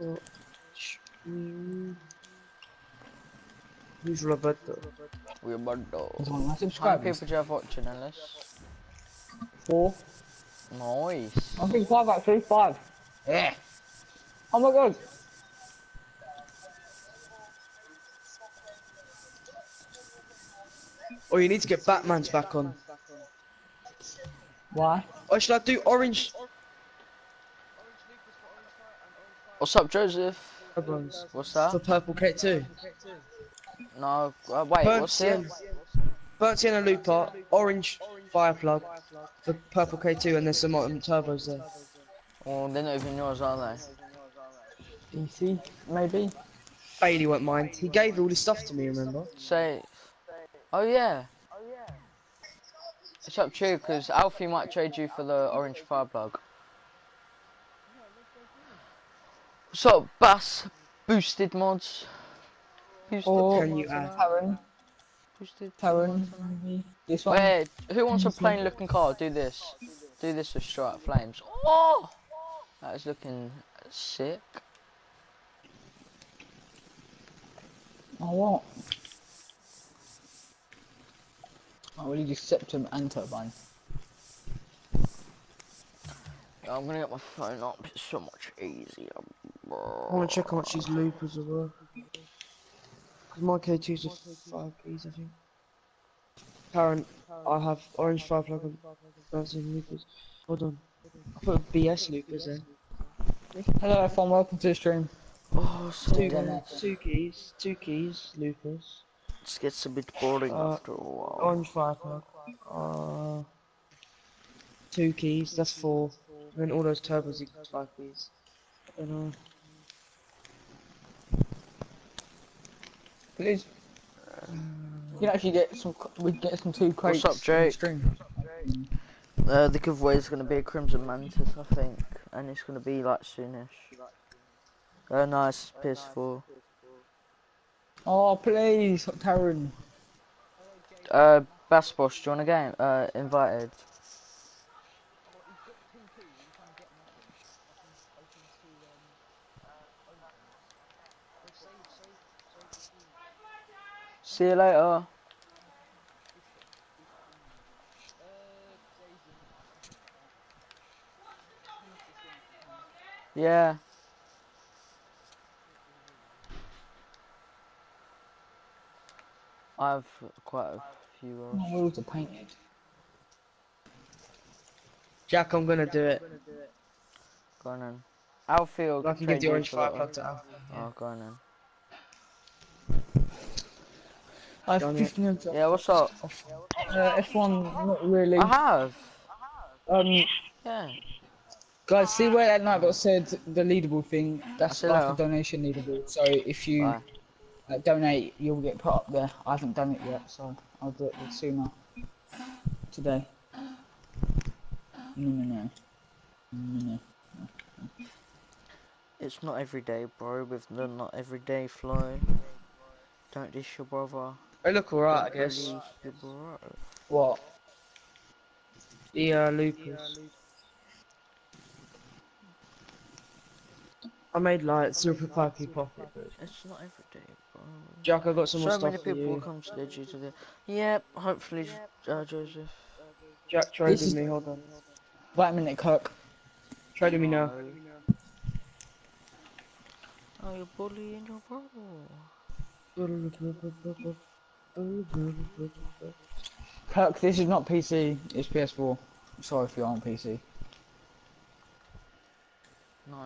Watch me. Who's Roberto? Roberto. There's one of my How people do you have watching, Ellis? Four. Nice. I think five actually. Five. Yeah. Oh my god. Oh, you need to get Batman's back on. Why? Oh, should I do orange? What's up, Joseph? Turbos What's for that? purple K2. No, uh, wait, Burnt what's it? burnt sienna looper, orange fire plug for purple K2, and there's some um, turbos there. Oh, they're not even yours, are they? DC, maybe. Bailey won't mind. He gave all this stuff to me, remember? Say, oh yeah. It's up to you, because Alfie might trade you for the orange fire plug. What's up, Bass? Boosted mods? Boosted, Or Can you add? Taron. boosted. Taron, maybe. This one. Wait, who wants a plain looking car? Do this. Do this with strike flames. Oh! That is looking sick. Oh what? I will use Septem and Turbine. I'm gonna get my phone up, it's so much easier. I want to check how much these loopers are worth. Because my K2's are 5 keys, I think. Current, I have orange fire plug and bouncing loopers. Hold on. I put BS loopers there. Hello everyone, welcome to the stream. Oh, so Two, dead. two keys, two keys, loopers. It gets a bit boring Uh, after a while. Orange fire plug. Uh, two keys, that's four. And then all those turbos equals five keys. I don't know. Please. You can actually get some. We get some two crates. What's up, Jake? Stream. Uh, the giveaway is gonna be a Crimson Mantis, I think. And it's gonna be like soonish. Uh, nice, PS4. Oh please, Taron. Uh, Bass Boss, do you want a game? Uh, invited. See you later. Yeah. I have quite a few rolls. My wheels are painted. Jack, I'm gonna do it. Go on then. Alfie will I can give the orange for fire that plug to Alfie. one. Oh, go on then. I have 15 of Yeah, what's up? Uh, F1, not really. I have. Um, Yeah. guys, see where that night got said the leaderboard thing? That's like a donation leaderboard. So if you uh, donate, you'll get put up there. I haven't done it yet, so I'll do it sooner today. No, no, no. No, no. It's not every day, bro, with the not every day flow. Don't dish your brother. They look alright, I guess. release your. What? The uh, loopers. I made like 0.5p profit, but It's not every day, bro. Jack, I got some more So stuff many for people you. come to the G to the. Yep, hopefully, uh, Joseph. Jack, trade This with is- me, hold on. Wait a minute, Kirk. Trade with me now. Oh, you're bullying your brother. Kirk, this is not PC. It's PS4. Sorry if you're on PC. No.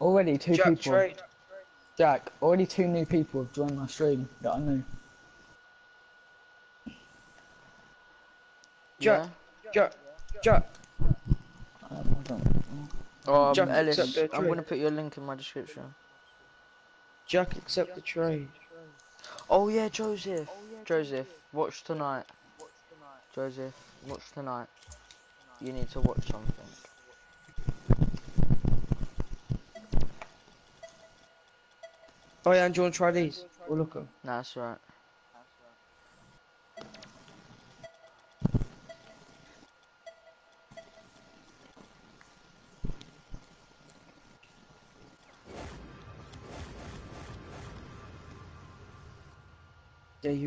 Already two Jack, people. trade. Jack, already two new people have joined my stream that I knew. Jack, Jack, Jack. Um, Jack, Ellis, I'm gonna put your link in my description. Jack, accept the trade. Oh yeah, Joseph. Joseph, watch tonight. Joseph, watch tonight. You need to watch something. Oh yeah, and do you want to try these? We'll look 'em. Nah, that's right.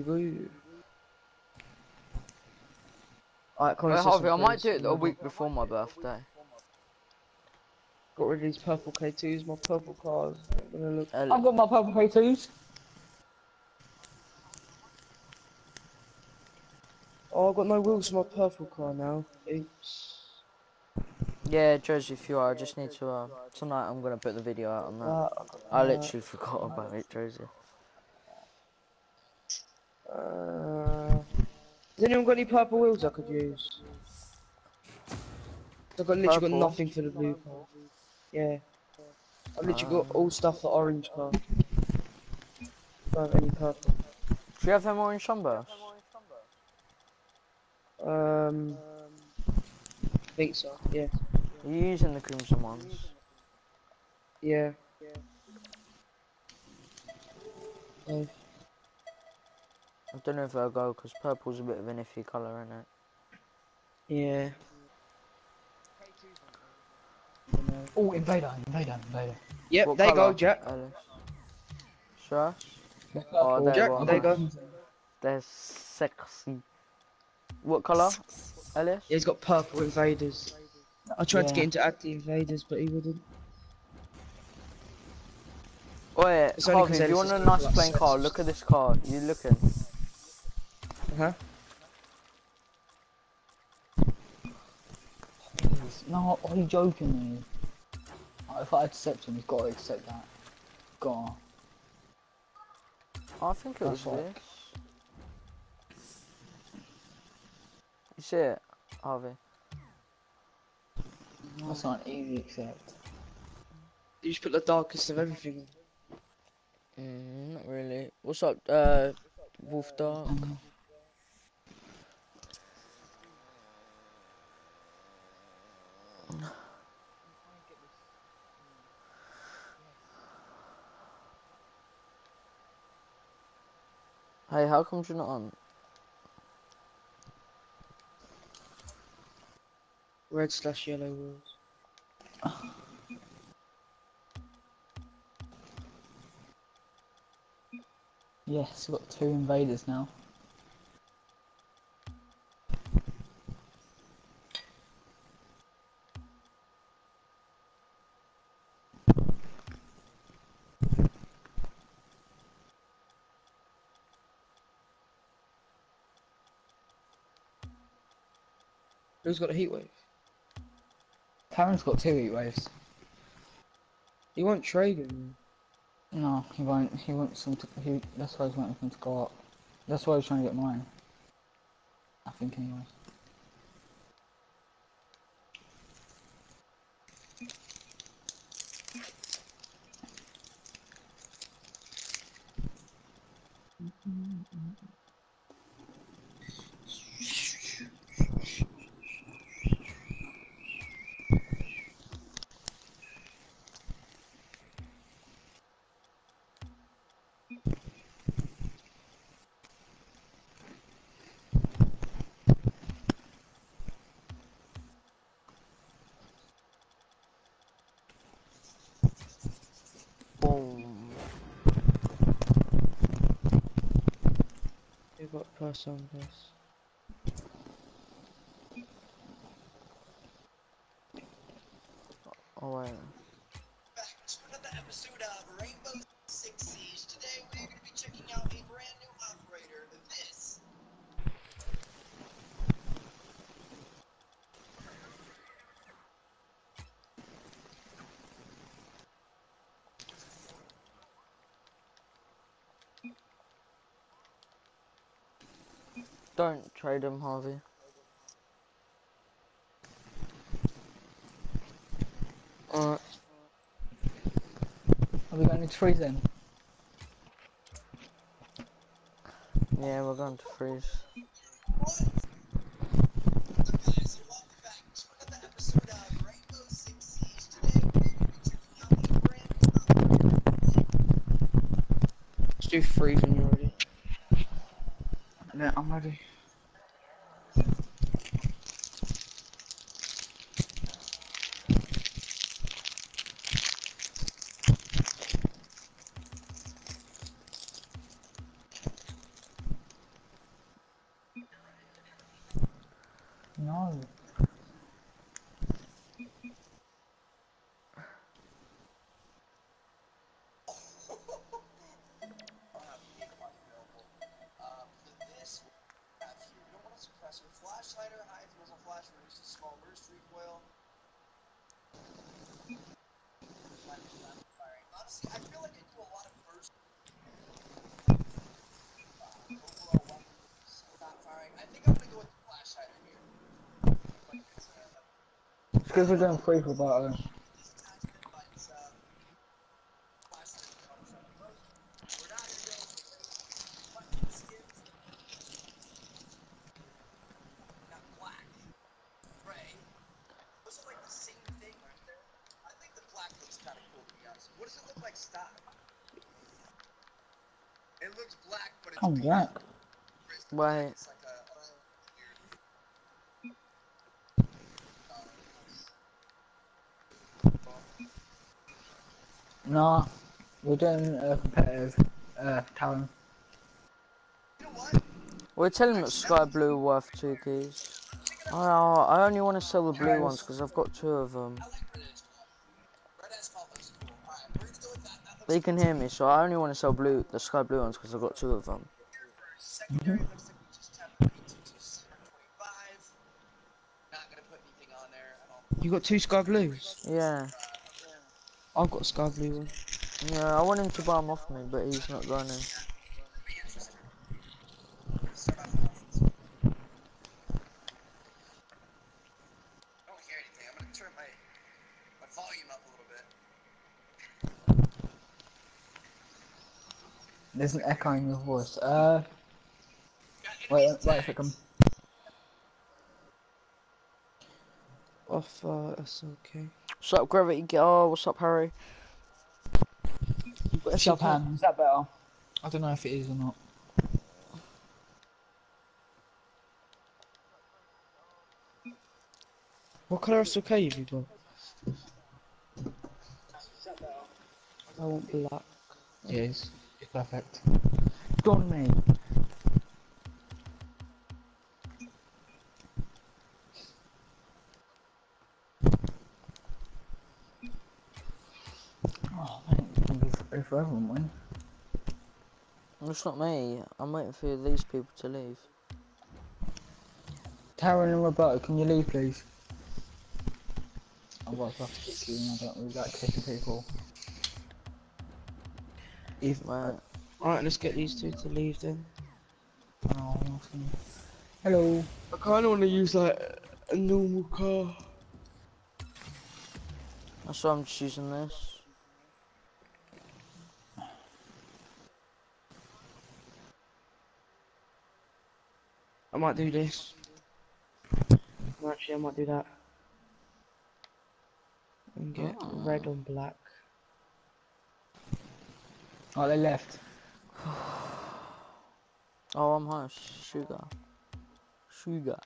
There go. Alright, Connor, Well, Harvey, I might do it a week before my birthday. Got rid of these purple K2s, my purple cars. I'm gonna look. Uh, I've got my purple K2s. Oh, I've got no wheels for my purple car now. Oops. yeah, Jersey, if you are, I just need to. Uh, tonight I'm gonna put the video out on that. Uh, I got I that. literally forgot about it, Jersey. Has anyone got any purple wheels I could use? I've got literally Purple? got nothing for the blue car. Yeah. I've literally got all stuff for orange car. Don't have any purple. Do you have them orange sunbursts? Um, I think so. Yeah. Are you using the crimson ones? Yeah. Oh, I don't know if I'll go because purple's a bit of an iffy colour, isn't it? yeah. Oh, invader, invader, invader. Yep, What there you colour, go, Jack. Uh, Alice? Sure. Oh, there Jack, you there you go. They're sexy. What colour, Alice? Yeah, he's got purple invaders. I tried to get him to add the invaders, but he wouldn't. Oh yeah, It's only 'cause if you want a nice like plain car, look at this car. You looking? Huh. No, are you joking me? If I accept him, he's got to accept that. Got I think it was That's right. this. You see it, Harvey? That's not an easy accept. You just put the darkest of everything. Mm, not really. What's up, uh, Wolf Dark? Hey, how come you're not on? Red slash yellow wheels. Yes, we've got two invaders now. Who's got a heat wave? Karen's got two heat waves. He won't trade him. No, he won't. He wants them to. He, that's why he's wanting them to go up. That's why he's trying to get mine. I think, anyway. Boom. You've got this. Oh wait. back to another episode of Rainbow Six Siege. Today we're going to be checking out a brand new operator, this. Don't trade him, Harvey. Alright. Are we going to freeze then? Yeah, we're going to freeze. What? Guys, welcome back to another episode of Rainbow Six Siege. Today we're going to be checking out a brand new operator, do three when you're ready. Yeah, I'm ready. No. Um, for this, we have here, you don't want a suppressor. Flash hider, high muzzle flash, reduce the small burst recoil. Flash hider's not firing. Honestly, I feel like I do a lot of burst. Uh, overall weapon is not firing. I think I'm gonna go with the flash hider here. Like it's a, a It's because we're doing free for about uh, this attachment, but it's uh, flashlighter is not firing. We're not gonna go with weapon skins. Got black, gray. Those are like the same thing right there. I think the black looks kind of cool to be honest. What does it look like stock? It looks black, but it's Oh, pink. black. It's Wait. It's like a, a weird. Nah, we're doing a competitive uh, talent. You know what? We're telling that Sky Blue worth two keys. Oh, I only want to sell the blue ones because I've got two of them. I like red edge color. Red edge color looks cool. Alright, we're gonna go with that. That looks They can hear me, so I only want to sell blue, the Sky Blue ones because I've got two of them. Secondary looks like we just have P2 25. Not gonna put anything on there. I don't. You got two sky blues. Yeah, I've got a sky blue one. yeah, I want him to buy them off me, but he's not going to. Be interested. Start off with I don't hear anything. I'm gonna turn my my volume up a little bit. There's an echo in your voice. Uh, Got wait, wait a attack. second. Off, uh, that's okay. What's up, Gravity? G- Oh, what's up, Harry? What's up, Ham? Is that better? I don't know if it is or not. What colour SLK have you got? I want black. Yes, perfect. Go on, mate. Oh, mate, it's gonna be free for everyone, man. It's not me. I'm waiting for these people to leave. Taryn and Roberto, can you leave, please? I've got to kick you, and I don't really like kicking people. If, Right. Alright, let's get these two to leave then. Oh, I'm. Hello. I kinda wanna use like a normal car. That's why I'm just using this. I might do this. Actually, I might do that. And get Ah. red on black. Oh, they left. Oh, I'm host. Sugar. Sugar.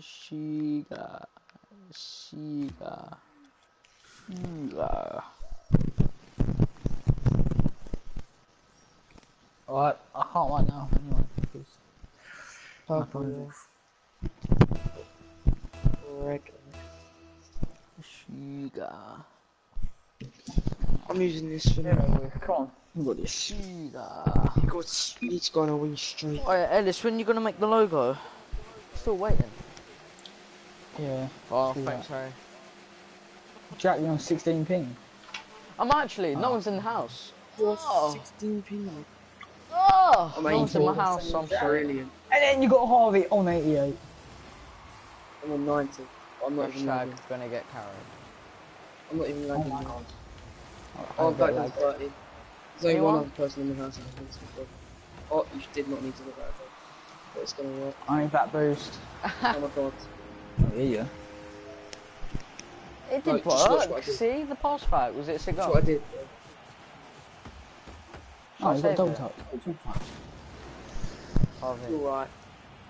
Sugar. Sugar. Sugar. Alright, I can't right now, anyway. Because my Purple, phone's yeah. off. red. Sugar. I'm using this for now. Come on. You got this. Sugar. You got. You need to go on a win streak. Oh yeah, Ellis, when are you gonna make the logo? Still waiting. Yeah. Oh, Do thanks, Harry. Jack, you're on 16 ping. I'm actually, no ah. one's in the house. You're Oh. 16 ping. Oh, I'm no one's in my house, so I'm sorry. Brilliant. And then you got Harvey on 88. I'm on 90. I'm not even Hashtag lagging. gonna get carried. I'm not even Oh lagging. my now. god. Oh, I'm I back bet, on like, 30. There's only one other person in the house. I think, so- Oh, you did not need to look at it. But it's gonna work. I need that boost. oh my god. Oh, yeah, yeah. It did just work. what See the pass fight Was it a That's cigar? what I did. Bro. Oh, he's got save double it? touch. Double. Harvey. You're.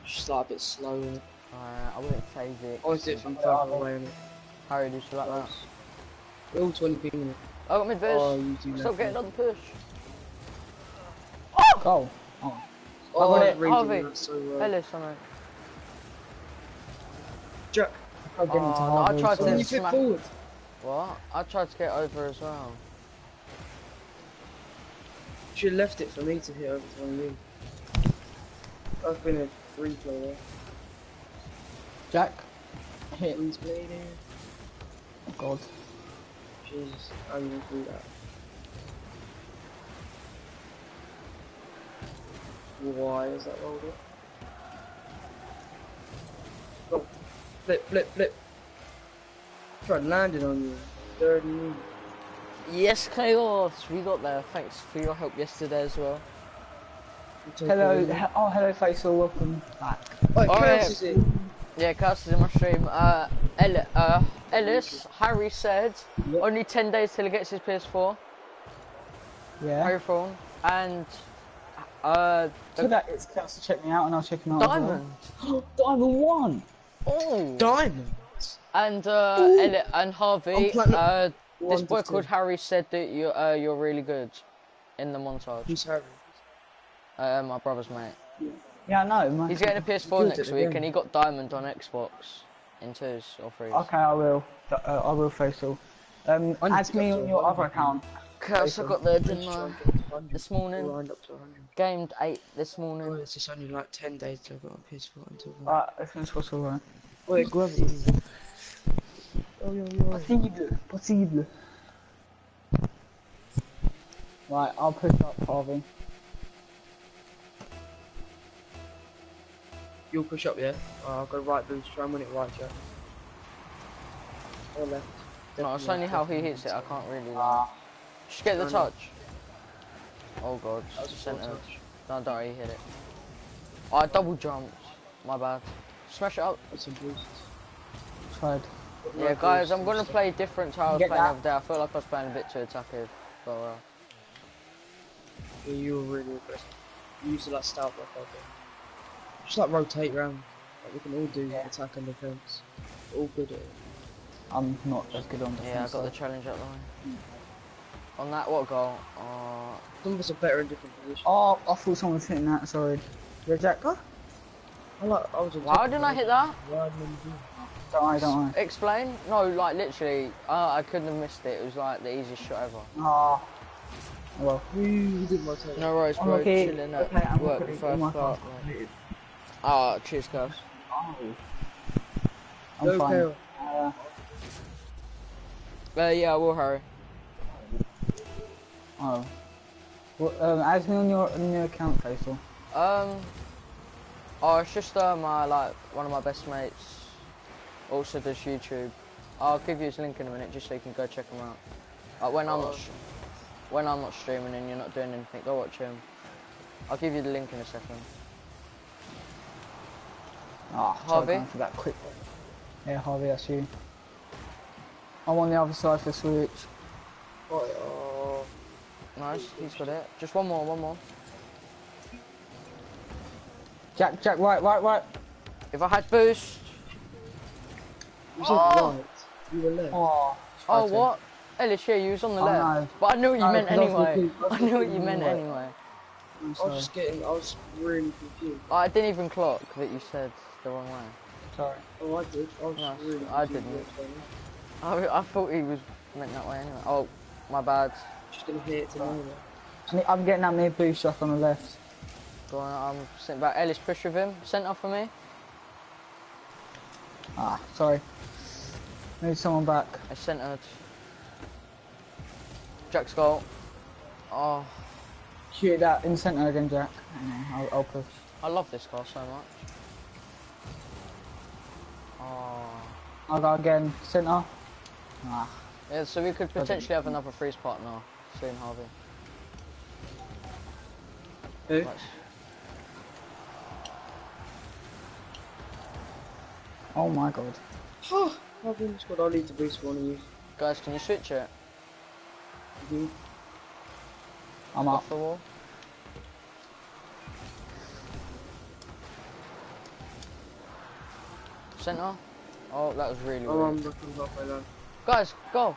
Just like a bit slow. Alright, I wouldn't save it. I always do it from far away. innit? Harry, did you like that? We're all 20 people. innit? I got mid boost. Oh, you do Stop that. getting on the push. Goal. Oh. Oh, I got I'm it. reading Harvey. that so well. Ellis, I know. Jack, I'll get into Oh, no, I tried to- can so- you smack- forward? What? I tried to get over as well. You should have left it for me to hit over to one of you. I've been a free player. Jack. Hit. Freeze player. Oh god. Jesus, I'm gonna do that. Why is that rolled up? Oh, flip, flip, flip. Tried landing on you. Dirty me. Yes, Chaos, we got there. Thanks for your help yesterday as well. You take Hello. it. he- Oh, hello, Faisal. Welcome back. Oh, Alright. Chaos is in. Yeah, Chaos is in my stream. Uh, Ellis, uh, Ellis, Harry said Yep. only 10 days till he gets his PS4, Yeah. Harry phone, and uh, So that it's Chaos to check me out, and I'll check him out. as well. Diamond. Diamond one. Oh. Diamond. And uh, Elliot and Harvey, uh, this boy called. Harry said that you uh, you're really good in the montage. Who's Harry? Uh, my brother's mate. Yeah, I know. Man. He's getting a PS4 next week, and he got Diamond on Xbox in twos or threes. Okay, I will. Uh, I will, Faisal. Um, I need add me on your other account. Chaos, I got there, didn't I? This morning. Lined up to 100. Gamed eight this Oh, morning. it's just only like 10 days till I got my PS4 until as soon as possible. Right. Wait, grab it. Oh, yo, yo. Possible. Possible. Right, I'll push up Harvey. You'll push up, yeah? Oh, I'll go right boost, try and win it right, Jack. Or left. No, it's only how he hits it. I can't really. Ah. Just get the Turn touch. Oh god, That was a centre. touch. No, don't worry, he hit it. Oh, I double jumped. My bad. Smash it up. That's a boost. Tried. Yeah, guys, I'm gonna stuff. play different to how I was playing the that. other day. I feel like I was playing a bit too attackive. But uh, Yeah, you were really aggressive. You used to like start like that. Just like rotate round. Like we can all do Yeah. attack and defense. All good at it. I'm not as good on defense. yeah, I got the though. challenge up line. On that, what goal? Uh, Some of us are better in different positions. Oh, I thought someone was hitting that. Sorry. Yeah, Jack. Oh, I like. I was. on why didn't I hit that? Why didn't you? Don't worry, don't worry. Explain? No, like literally, uh, I couldn't have missed it. It was like the easiest shot ever. Oh. Well. Ooh, you didn't rotate. No worries, I'm bro. okay. Chilling at Okay, I'm work okay. before My I start. task like- completed. Ah, cheers, guys. Oh. I'm Go, fine. Kale. Uh, Uh, yeah, I will hurry. oh. Well, um, add me on your on your account, Faisal. Um, oh, it's just uh, my like one of my best mates. Also does YouTube. I'll give you his link in a minute, just so you can go check him out. Like when I'm not, when I'm not streaming and you're not doing anything, go watch him. I'll give you the link in a second. Ah, Harvey? Harvey. For that quick. Yeah, Harvey, that's you. I'm on the other side for switch. Oh, oh. Nice, he's got it. Just one more, one more. Jack, Jack, right, right, right. If I had boost. You said Oh. right. You were left. Oh. Oh, to. what? Ellis, yeah, you was on the left. But I knew what you No, meant I anyway. I knew what you meant anyway. I'm was just getting. I was really confused. I didn't even clock that you said the wrong way. Sorry. Oh, I did. I was No, really confused. I didn't. with what's going on. I, I thought he was meant that way anyway. Oh, my bad. Just gonna hit it to me. I I'm getting that mid boost shot on the left. Go on, I'm sitting back. Ellis, push with him. Centre for me. Ah, sorry. Need someone back. I centred. Jack's goal. Oh, Shoot that in centre again, Jack. I'll, I'll push. I love this goal so much. Oh. I'll go again. Centre. Ah. Yeah, so we could potentially have another freeze partner soon, Harvey. Who? Oh my god. Probably in the squad, I'll need to boost one of you. Guys, can you switch it? I'm Off for the wall. Center. Oh, that was really oh, weird. I'm looking off. Guys, go.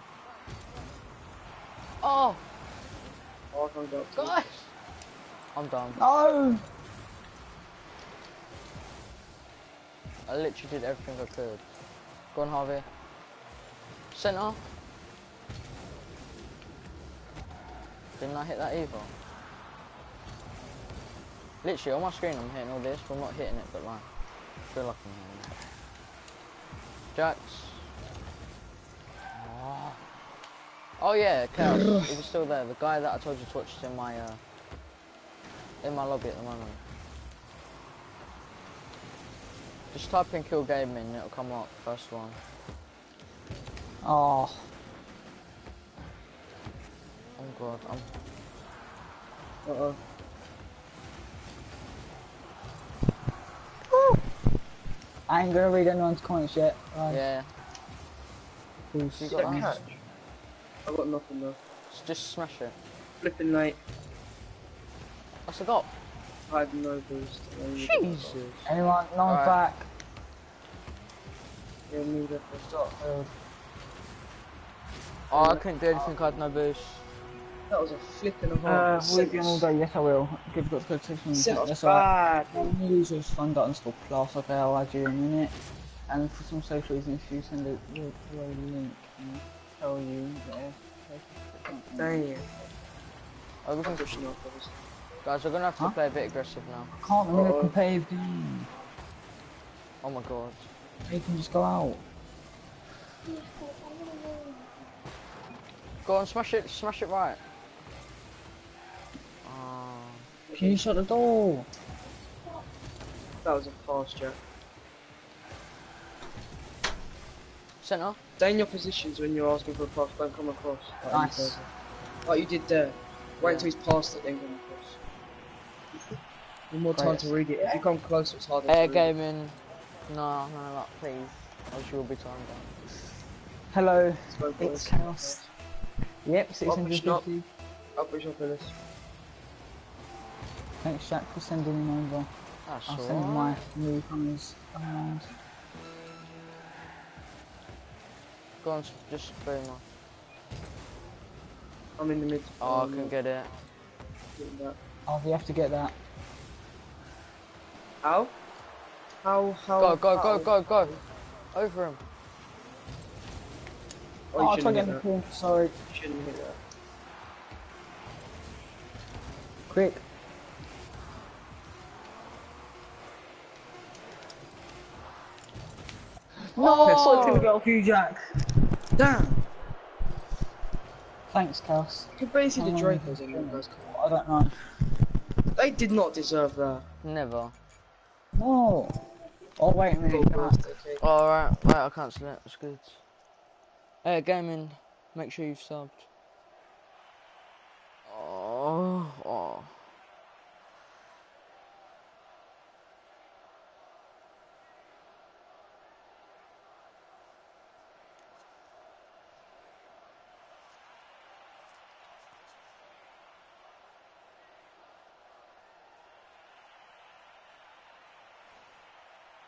Oh. Oh, I can't go. Guys. I'm done. No. I literally did everything I could. Go on, Harvey. Centre. Didn't I hit that either? Literally, on my screen I'm hitting all this, but I'm not hitting it, but like, feel like I'm hitting it. Jax. Oh, yeah, Chaos, he was still there. The guy that I told you to watch is in my, uh, in my lobby at the moment. Just type in kill gaming and it'll come up, first one. Oh, Oh god, I'm Uh-oh. I ain't gonna read anyone's comments yet. Right. Yeah, Please. you Did got I that? catch? I got nothing though. Just- Just smash it. Flipping late. What's I got? I had no boost. I only got Jesus. Anyone? No one's Alright. back. Yeah, me there for a start. Uh, Oh, I couldn't do anything, I had no boost. That was a flipping of Uh, heart. will you be on all day? Yes, I will. Give got good tips. Centre's That's alright. bad. When you use your fun dot install plus, okay, I'll add you in a minute. And for some social reasons, you send a your your link and tell you that. Dang. Oh, we I'm can, pushing up, obviously. Guys, we're gonna have to Huh? play a bit aggressive now. I Can't I'm in a Uh-oh. competitive game. Oh my god. You can just go out. Go on, smash it, smash it right. Oh, Can you shut the door? That was a fast jack. Centre. Stay in your positions when you're asking for a pass, don't come across. Like, Nice. Like you did there. Wait until he's past it, then come across. Need more time Great. to read it. If you come closer, it's harder Air to read it. gaming. No, no, no, please. Else you will be timed out. Hello, Let's go for it's. Chaos. Yep, push up. 650. I'll push up for this. Thanks, Jack, for sending him over. That's I'll send my alright. newcomers around. Go on, s- just boomer. I'm in the mid. Oh, I can get it. getting that. Oh, we have to get that. How? How? How? Go, go, how? go, go, go. Over him. Oh, Oh, I'll try shouldn't getting the hit that. call. Sorry. You shouldn't hit that. Quick. No, Oh. I couldn't get off you, Jack. Damn! Thanks, Chaos. You can barely see the Dracos in you guys. I don't know. They did not deserve that. Never. No. Oh, wait a minute. Goal can I- Alright, right, I'll cancel it. That's good. Air gaming. Make sure you've subbed. Oh, oh.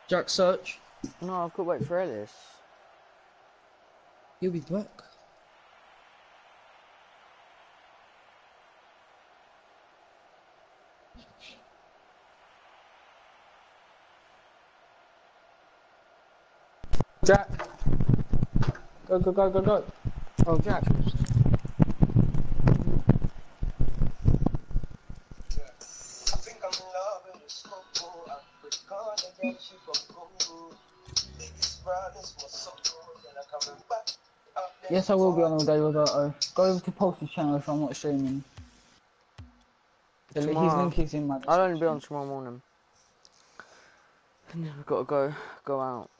Jack search. No, I've got to wait for Ellis. He'll be back. Jack. Go, go, go, go, go. Oh, Jack. Gonna from Congo. Biggest brothers, my soul, and I'm coming back. Yes, I will be on all day, Roberto. Go over to Pulse's channel if I'm not streaming. The li- his Tomorrow. link is in my I'll only be on tomorrow morning. And then we've got to go, go out.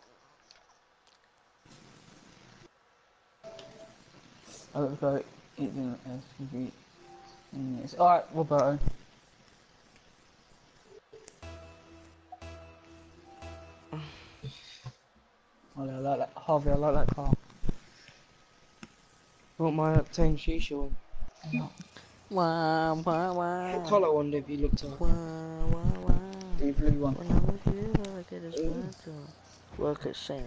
I look like it didn't SUV in. Alright, Roberto. Oh, I like that. Harvey, I like that car. What my obtained shisha one? Wah, wah, wah. What colour one have you looked at? Wah, wah, wah. The blue one. When I'm with you, I get a Ooh. sweater. Work at scene.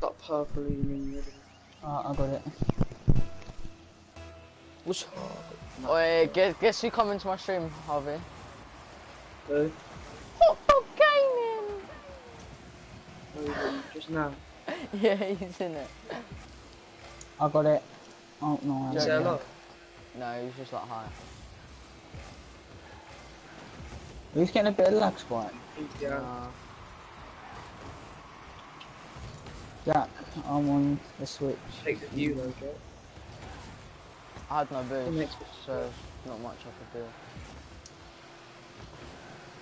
That purple in the Uh, I got it. What's... Wait, guess, guess who come into my stream, Harvey? middle. Hotdog Gaming! Oh, just now. yeah, he's in it. I got it. Oh no. I Is got there it. No, he's just like hi. He's getting a bit of lag spike? Yeah. Uh, Jack, I'm on the switch. Take the view though, Jack. I had no It boost, so not much I could do.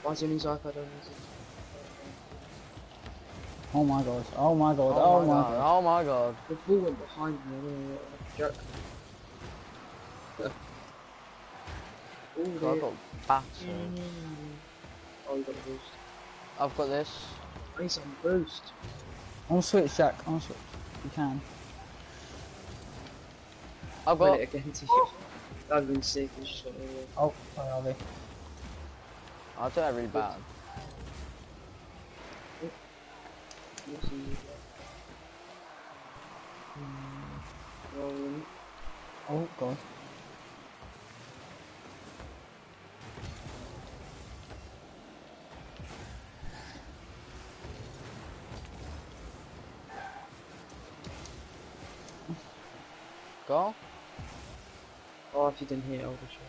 Why is he on his iPad on his Oh, oh, oh, oh my god. Oh my god. Oh, my god. Oh my god. The ball went behind me. I don't know what. Jack. Oh, God, I got battered. Oh, you got the boost. I've got this. I need some boost. On switch, Jack. On switch. You can. I've got. it again to you. That'd been sick. It's just like, oh, Oh, sorry, Ollie. I'll do that really bad. Hmm, rolling. Oh god. Go. Oh, if you didn't hit, I'll be sure.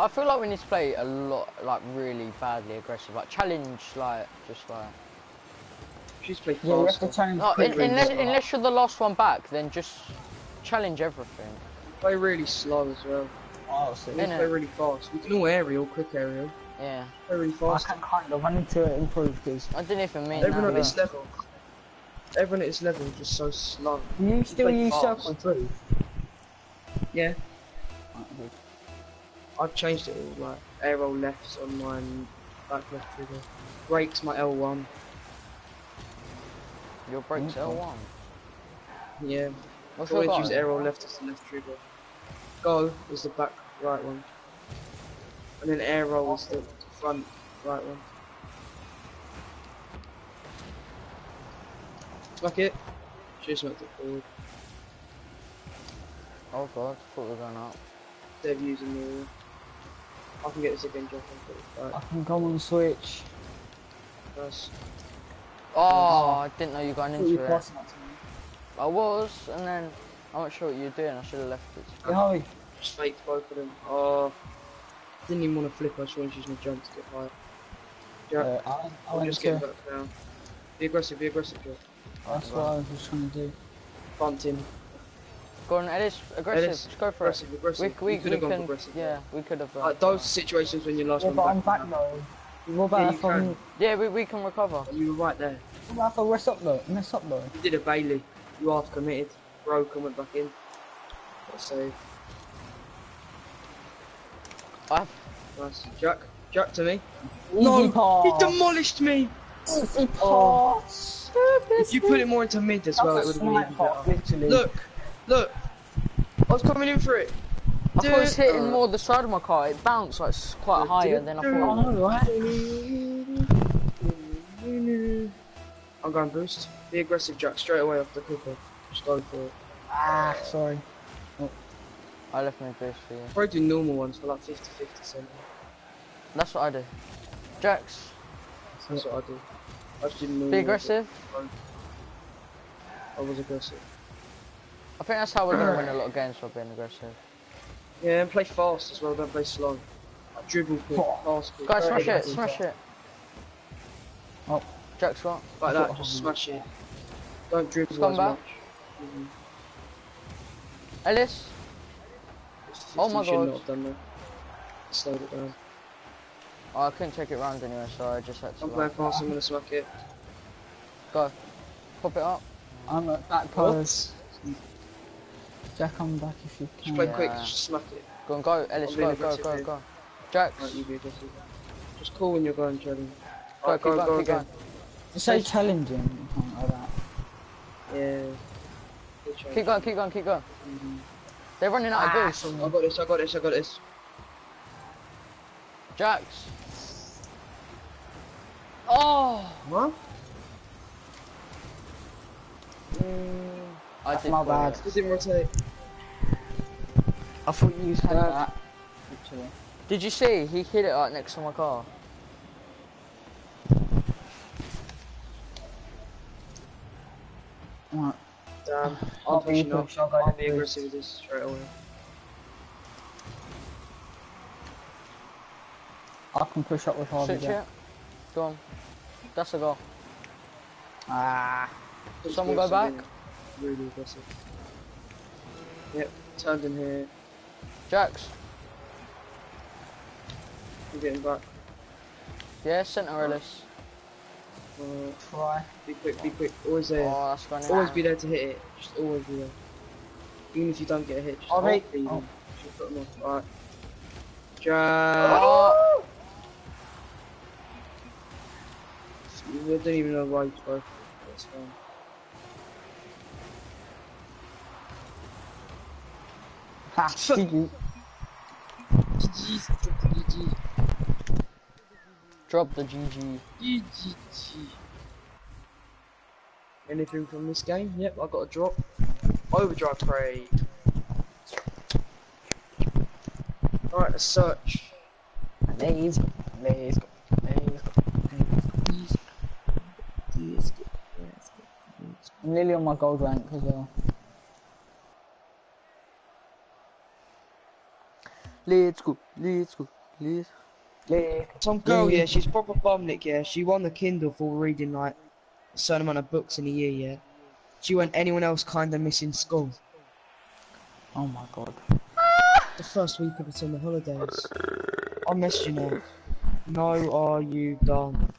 I feel like we need to play a lot, like really badly aggressive, like challenge, like just like. Just play Yeah, we have to challenge No, in, unless, well. unless you're the last one back, then just challenge everything. Play really slow as well. Oh, sick. We need play really fast. We can all aerial, quick aerial. Yeah, Play really I fast. can kind of. I need to improve because. I didn't even mean Everyone that. at this level. Everyone at this level is just so slow. Do you still play use fast. circle too? Yeah. Right, good. I've changed it all, like aerial lefts on my back left trigger. Brakes my L1. Your brakes Okay. L1. Yeah. What's your Always use guy? aerial left as the left trigger. Go is the back right one. And then air roll is the front right one. Smack it. Should smacked it forward. Oh god, thought we were going up. Instead of using the. I can get this again, Jeff. and I can go on the switch. Nice. Oh, I didn't know you got Thought into you that. I was, and then I'm not sure what you're doing. I should have left it. Hey, Harvey. Just faked both of them. Oh. Didn't even want to flip, I just wanted to use my jump to get higher. Yeah, Uh, I, I I'm just getting to. back now. Be aggressive, be aggressive, Jack. That's what I was just trying to do. Bumped in. Go on, Ellis, aggressive. Ellis, go for Aggressive, it. aggressive. We, we, you could we have gone can, for aggressive. yeah, we could have. Like uh, uh, those situations when you're last Yeah, one but I'm back. back though. What about Yeah, if you I'm, can. Yeah, we, we can recover. You were right there. what about if I mess up though? Mess up though. You did a Bailey. You half committed. Broke and went back in. Got save. I, ah. Nice. Jack. Jack to me. Easy no! pass. He demolished me! Easy Oh. If you put it more into mid as well, it would a have been even better. literally. Look! Look! I was coming in for it. I thought it was hitting more the side of my car. It bounced like s- quite higher than I thought. know, right? I'm going boost. Be aggressive, Jack. Straight away off the cooker. Just go for it. Ah, sorry. I left my boost for you. Probably do normal ones for like 50 50 cent. That's what I do. Jax, That's what I do. I just did normal. be aggressive. I was aggressive. I think that's how we're gonna win a lot of games by being aggressive. Yeah, and play fast as well, don't play slow. Like, dribble quick, pass quick. Guys, smash it, smash it. Oh. Jax, what? Like I that, just smash it. Don't dribble Just as back. much. Mhm. Ellis, Oh my God. not have done that. Slowed it down. oh, I couldn't take it round anyway, so I just had to I'm playing fast, I'm gonna smack it. go. Pop it up. I'm at back post. Jack, I'm back if you Just can. play Yeah. quick, just smack it. Go and go, Ellis, I'm go, being go, go, go. Jax, Right, you. Just call when you're going, Charlie. go, Right, keep go, going, go keep again. going. Just say challenging. something Like that. Yeah. Keep going, keep going, keep going. Mhm. They're running out Ah, of boost. I got this, I got this, I got this. Jax, Oh! What? I That's did my bad. it. Does it rotate? I thought you had Dad. that. Actually. Did you see? He hit it right next to my car. Right. Damn. I'll I'm be up. push, I'll go I'll to be push. aggressive with this straight away. I can push up with Harvey. Switch it. Go on. That's a goal. Ah. Just Someone do go back? something Really aggressive. Yep, turned in here. Jax. I'm getting back. Yeah, centre Ellis. Uh, Try. be quick, be quick. Always there. Oh, that's going in. always be there to hit it. Just always be there. Even if you don't get a hit, just Oh, mate. Oh. Just put them off. Alright. Jack. Oh, I don't even know why you spoke. That's fine. Ha. GG. GG's. GG. drop the GG. GG. Anything from this game? Yep, I got a drop. Overdrive parade. Alright, let's search. Let's go. Let's go. Let's go. Please. Please. Yes. I'm nearly on my gold rank as well. Let's go. Let's go. Let's. Let's Some girl, yeah, she's proper bumnick, yeah. She won the Kindle for reading like a certain amount of books in a year, yeah. She went anyone else kinda missing school. Oh my god. The first week of the summer holidays. I missed you now. No, are you done?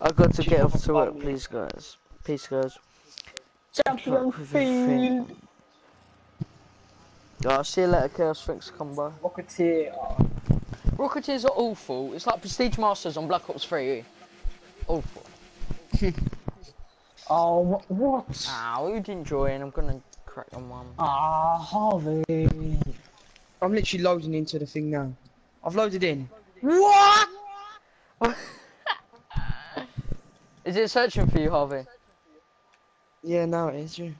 I got to She's get off to work, please, guys. Peace, guys. Champion With everything. field. Oh, I'll see you later, Chaos. Thanks for coming by. Rocketeer. Rocketeers are awful. It's like Prestige Masters on Black Ops 3. Awful. Oh, wh- what? Ah, we didn't join. I'm gonna crack on one. Ah, Harvey. I'm literally loading into the thing now. I've loaded in. What? Is it searching for you, Harvey? Yeah, now it is, yeah.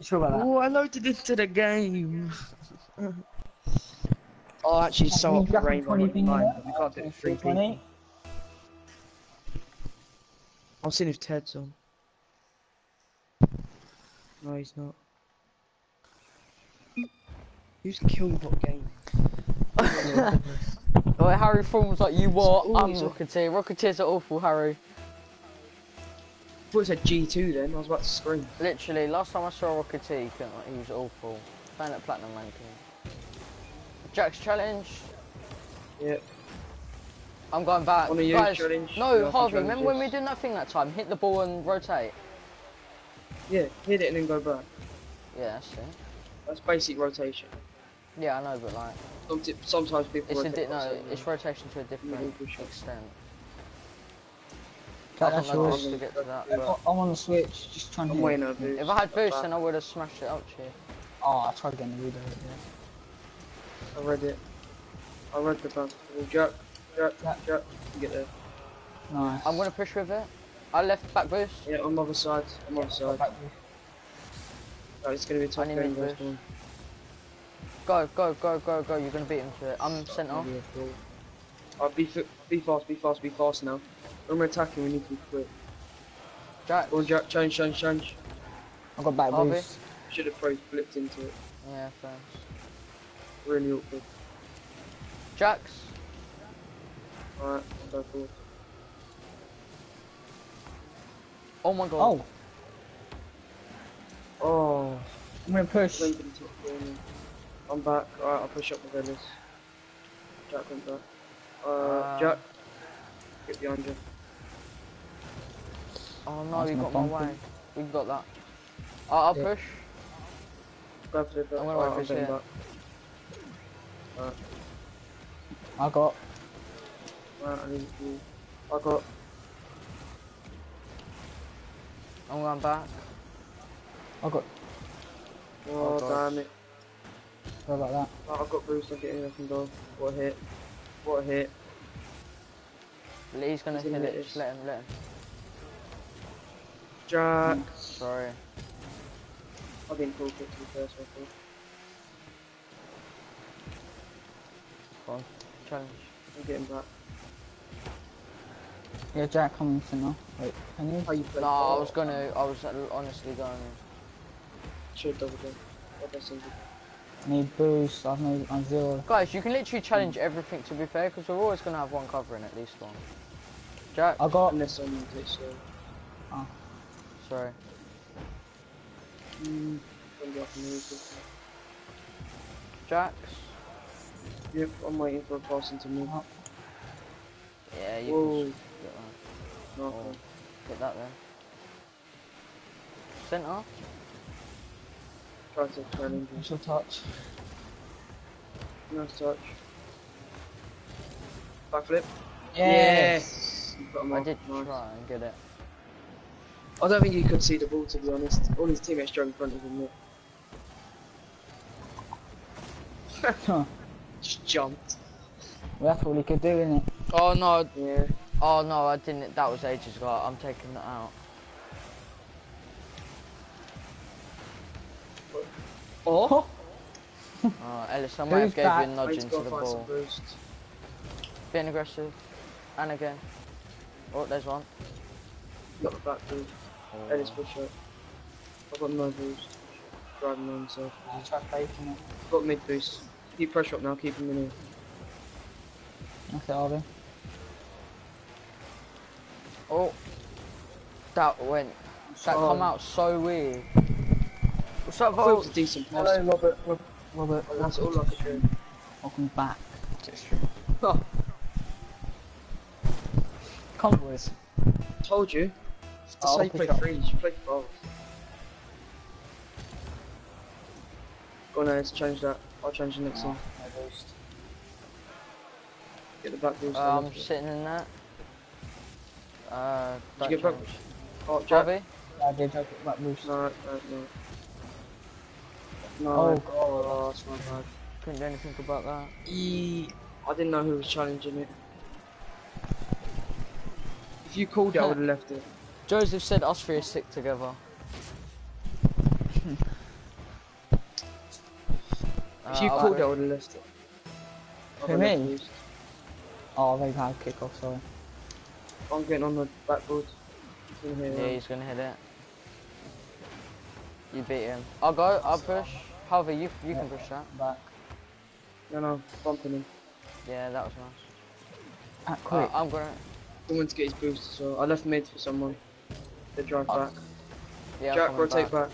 You sure about that? Oh, I loaded into the game. oh, actually, it's so Have up you for got rainbow. 20 not thing We can't do it with three 20? people. I'm seeing if Ted's on. No, he's not. Who's Killbot game? Oh, Harry Form's like, you what? I'm always- Rocketeer. Rocketeers are awful, Harry. I thought it said G2 then, I was about to scream. Literally, last time I saw Rocketeer, he, couldn't, he was awful. Playing at Platinum ranking. Jack's challenge. Yep. I'm going back. Guys, challenge? no, Yeah, Harvey, remember when we were doing that thing that time? Hit the ball and rotate. Yeah, hit it and then go back. Yeah, that's it. That's basic rotation. Yeah, I know, but like, Sometimes people it's a no, it's rotation to a different Yeah, for sure. extent. Okay, that's yours. To get to that, but... I'm on the switch, just trying to I'm hit. waiting on boost. if I had boost, then I would have smashed it up to you. Oh, I tried getting the reader. Yeah. I read it. I read the bounce. Jack, Jack, Jack. Jack, get there. Nice. I'm gonna push with it. I left back boost. Yeah, on the other side. On the other side. Back with- Oh, it's gonna be a tough need game, mid guys. Come on. Go, go, go, go, go. You're gonna beat him to it. I'm sent off. Yeah, cool. Alright, be, fi- be fast, be fast, be fast now. When we're attacking, we need to be quick. Jack. Go on, Jack, change, change, change. I've got back Harvey? boost. Should have probably flipped into it. Yeah, thanks. Really awkward. Jax. Alright, I'll go forward. Oh my god. Oh, Oh, I'm gonna push. into the. I'm back. Alright, I'll push up with Ellis. Jack went back. Uh, Uh, Jack. Get behind you. Oh no, That's you got my bumpy. way. We got that. Uh, I'll Yeah. push. Go for the I'm gonna Alright, wait for I'm his back. I got. alright, I need to. I got. I'm going back. I got. Oh, God. damn it. Sorry about that. Oh, I've got boost, I'm getting I can. What a hit. What a hit. He's gonna He's hit hit it. Just let him, let him. Jack. Sorry. I've been call quick to the first one. I thought. Go on. Challenge. I'm getting back. Yeah, Jack coming to now. Wait, can you? How you play? No, I was gonna. I was uh, honestly going. Should double jump. What does it do? Need boost. I've no. I'm zero. Guys, you can literally challenge everything to be fair, because we're always gonna have one covering at least one. Jack. I got. Unless someone takes so. Sorry. Mm, don't be off the news. Jax. Yep, I'm waiting for a pass into me. Oh. Yeah, you Whoa. can get that. No, Oh. Get that then. Centre. try to challenge. Special touch. Nice touch. Backflip. Yes. Him I did Nice. try and get it. I don't think you could see the ball to be honest. All his teammates drove in front of him. Look. Huh. Just jumped. That's all he could do, innit? Oh no. Yeah. Oh no, I didn't. That was ages ago. I'm taking that out. Oh. Uh, Ellis, I might have gave back? you a nudge Wait, into go the find some ball. boost. Being aggressive. And again. Oh, there's one. Got the back boost. Oh. Ellis push up. I've got no boost. Driving on himself. I tried faking it. Got mid boost. Keep pressure up now, keep him in here. That's it, Arvin. Oh. That went. That Oh. come out so weird. What's up, I thought it was Vol? a decent pass. Hello, Robert. Rob- Robert. That's all I could do. Welcome back. Oh, Come, boys. told you. To I'll say push play up. three, you should play four. Go on, let's change that. I'll change the next one. No boost. Get the back boost. Uh, I'm it. sitting in that. Uh, Did you get back? change. Oh, Jack. Harvey? Yeah, I did. I got back boost. No, no, no. No. Oh, Oh, God. that's my bad. Couldn't do anything about that. E I didn't know who was challenging it. If you called it, I would have left it. Joseph said us three are sick together. If you Uh, called it, I would have left it. Who, me? Oh, very bad kickoff, sorry. I'm getting on the backboard. Yeah, he's gonna hit it. You beat him. I'll go, I'll push. Harvey, you you can push that. Back. No, no, bumping him. Yeah, that was nice. Uh, quick. I'm gonna. Someone to get his boost as well. I left mid for someone. They drive Oh, back. Yeah, I'm Jack, rotate back. back.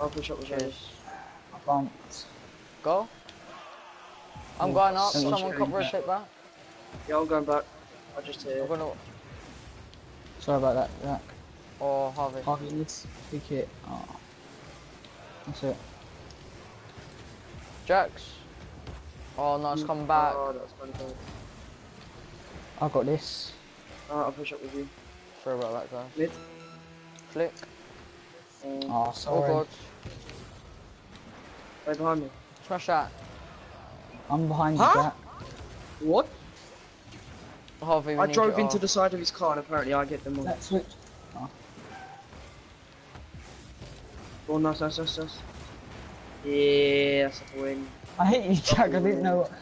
I'll push up with you. Cheers. I bumped. Go. I'm Oh, going up. someone's Someone going cut rotate back. Yeah, I'm going back. I just hit I'm gonna. Sorry about that, Jack. Or Harvey. Harvey, let's pick it. Oh. That's it. Jax. Oh no, it's coming back. Oh, that's kind of bad. Got this. Alright, I'll push up with you. Sorry about that, guys. Mid. Flick. Um, Oh, Oh sorry. god. right behind me. Smash that. I'm behind Huh? you, Jack. What? Harvey, I drove into off. the side of his car and apparently I get them on. Let's switch. Oh, nice, nice, nice, nice. Yeah, that's a win. I hate you, Jack. I didn't know what.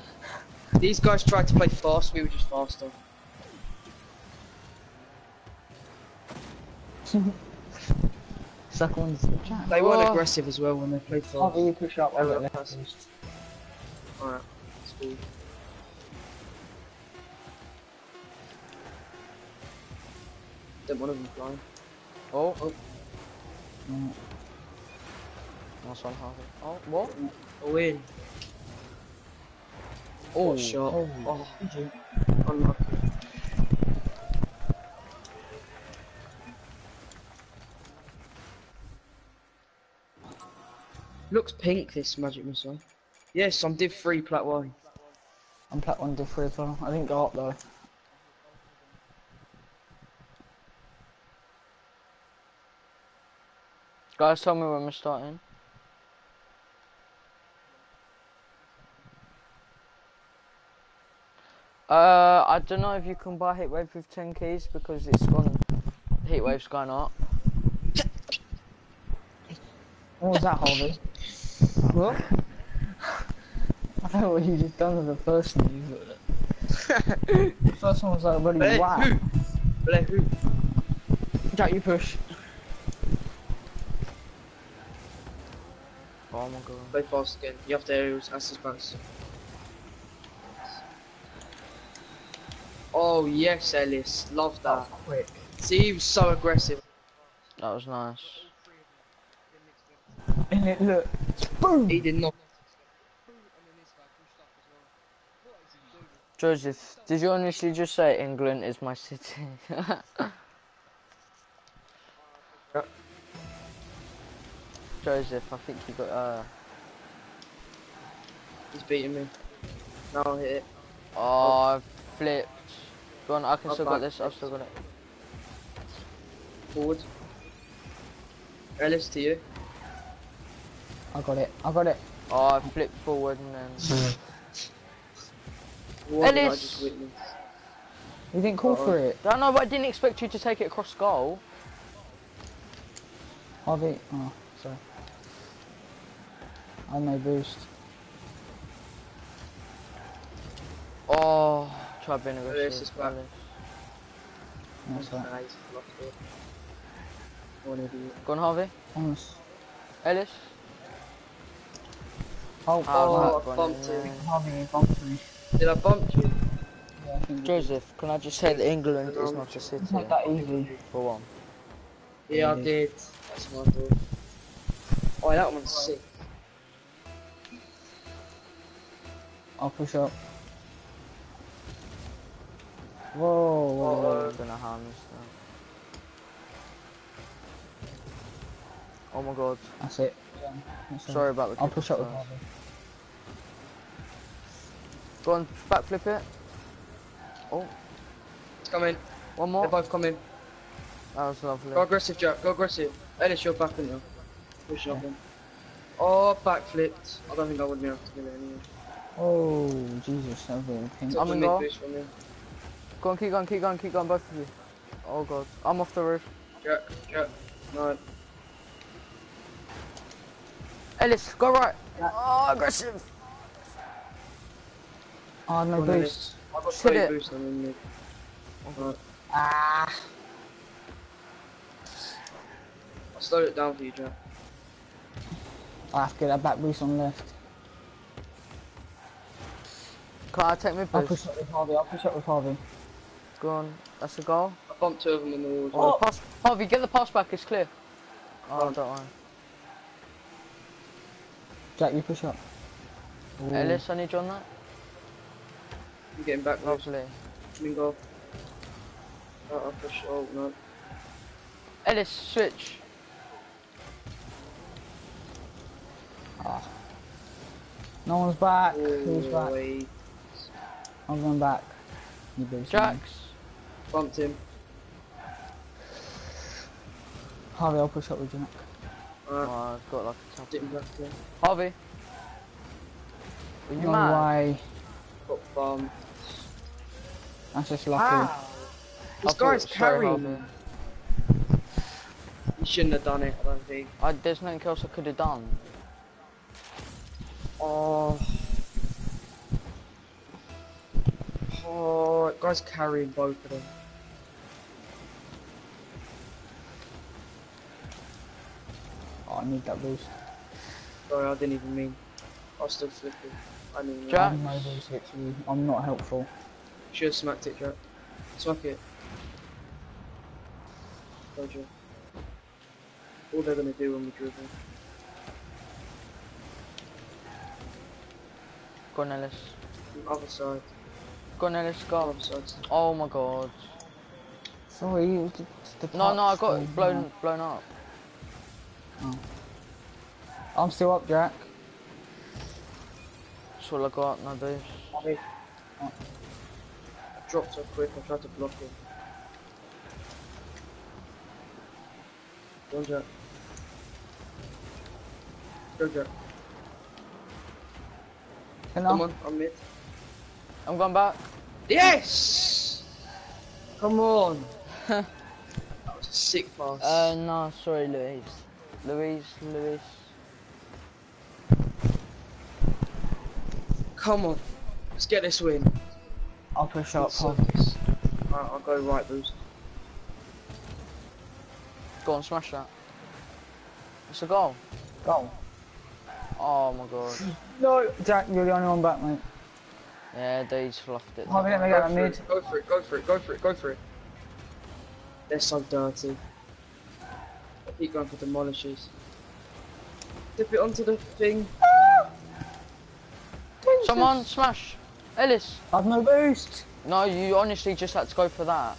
These guys tried to play fast, we were just faster. Suck one's Jack. They weren't Oh. aggressive as well when they played fast. Harvey, you push up. I I'll got get left pass. boost. Alright, that's cool. Don't want them flying. Oh. Mm. Nice one, Harvey. Oh, what? Oh, in. Oh, What shot? Oh, Oh, did Looks pink, this magic missile. Yes, I'm div 3 plat 1. I'm plat one div three as well. I didn't go up though. Guys, tell me when we're starting. Uh, I don't know if you can buy Heatwave with 10 keys because it's gone. Heatwave's gone up. What was that, Harvey? What? I don't know what you just done with the first one. You the first one was like really Hey, wow. who? Blair, who? Jack, you push. Oh my god. Play fast again. You have to aerials, Aston's pass. Oh yes, Ellis. Love that. quick. See, he was so aggressive. That was nice. And it look, boom. He did not. Joseph, did you honestly just say England is my city? Joseph, I think you got uh He's beating me. Now I'll hit it. oh I've flipped. Go on, I can I'll still got this, I've still got it. Forward. Ellis to you. I got it. I got it. Oh I flipped forward and then What Ellis! just witness? You didn't call Oh. for it, I don't know but I didn't expect you to take it across goal. Harvey. Oh, sorry. I no boost. Oh try being Ellis aggressive. is back. That's right. Nice. Lost it. One. Go on Harvey. Honest. Ellis. Oh, Oh, Oh, I bumped yeah. him. Harvey, you bumped me. Did I bump you? Yeah, I think you did. Joseph, can I just say that England is not a city? It's not that easy. For one. Yeah, I Maybe. did. That's my fault. Oh, that one's sick. I'll push up. Whoa, whoa, whoa. Uh-oh. I don't know how I missed that. Oh my god. That's it. Yeah, that's it. Sorry about the I'll push up with. Harvey. Go on, backflip it. Oh, It's coming. one more. They're more. both coming. That was lovely. Go aggressive, Jack. Go aggressive. Ellis, you're back on you. Push up him. Oh, backflipped. I don't think I would be able to do it anyway. Oh, Jesus, that was I'm the in mid goal. boost from you. Go on, keep going, keep going, keep going, both of you. Oh god, I'm off the roof. Jack, Jack. No. Ellis, go right. Oh, aggressive. Oh, no Go boost. I got Just hit 20 it. boost on him mid. Right. Ah. I slowed it down for you, Jack. I have to get that back boost on left. Can I take my I'll push up with Harvey. I'll push up with Harvey. Go on, that's a goal. I bumped two of them in the wall. Oh, well. pass. Harvey, get the pass back, it's clear. Oh, don't worry. Jack, you push up. Ooh. Ellis, I need you on that. I'm getting back. Lovely. I'm in goal. Oh, I'll push. Oh, no. Ellis, switch. Ah. No one's back. Who's Oh, back? wait. I'm going back. You Jax. Bumped him. Harvey, I'll push up with Jack. Oh, I've got like a tap. Didn't back there. Harvey. Are you no mad? way. Got bumped. That's just lucky. This I thought- guy's carrying. Harvey. He shouldn't have done it, I don't think. I, there's nothing else I could have done. Oh. Oh, guy's carrying both of them. Oh, I need that boost. Sorry, I didn't even mean. I was still flipping. I didn't even Jack. I'm no boost literally. I'm not helpful. Should have smacked it, Jack. Smack it. Go, Jack. All they're gonna do when we dribble. Go on, Ellis. Other side. Go on, Ellis, go. Other side. Oh my god. Sorry, it the, the No, no, I got thing. it blown, blown up. Oh. I'm still up, Jack. That's all I got, no boost. Oh. Dropped so quick, I tried to block him. Go, Jack. Go, Jack. Can Come on, I'm mid. I'm going back. Yes! Come on. that was a sick pass. Uh, no, sorry, Louise. Louise, Louise. Come on. Let's get this win. I'll push up. Let's solve this. Alright, I'll go right boost. Go on, smash that. It's a goal. Go. Oh my god. No, Jack, you're the only one back, mate. Yeah, Dee's fluffed it. Harvey, let me Go get that for mid. it, go for it, go for it, go for it, go for it. They're so dirty. I keep going for demolishes. Dip it onto the thing. Ah! Someone smash. Ellis. I've no boost. No, you honestly just had to go for that.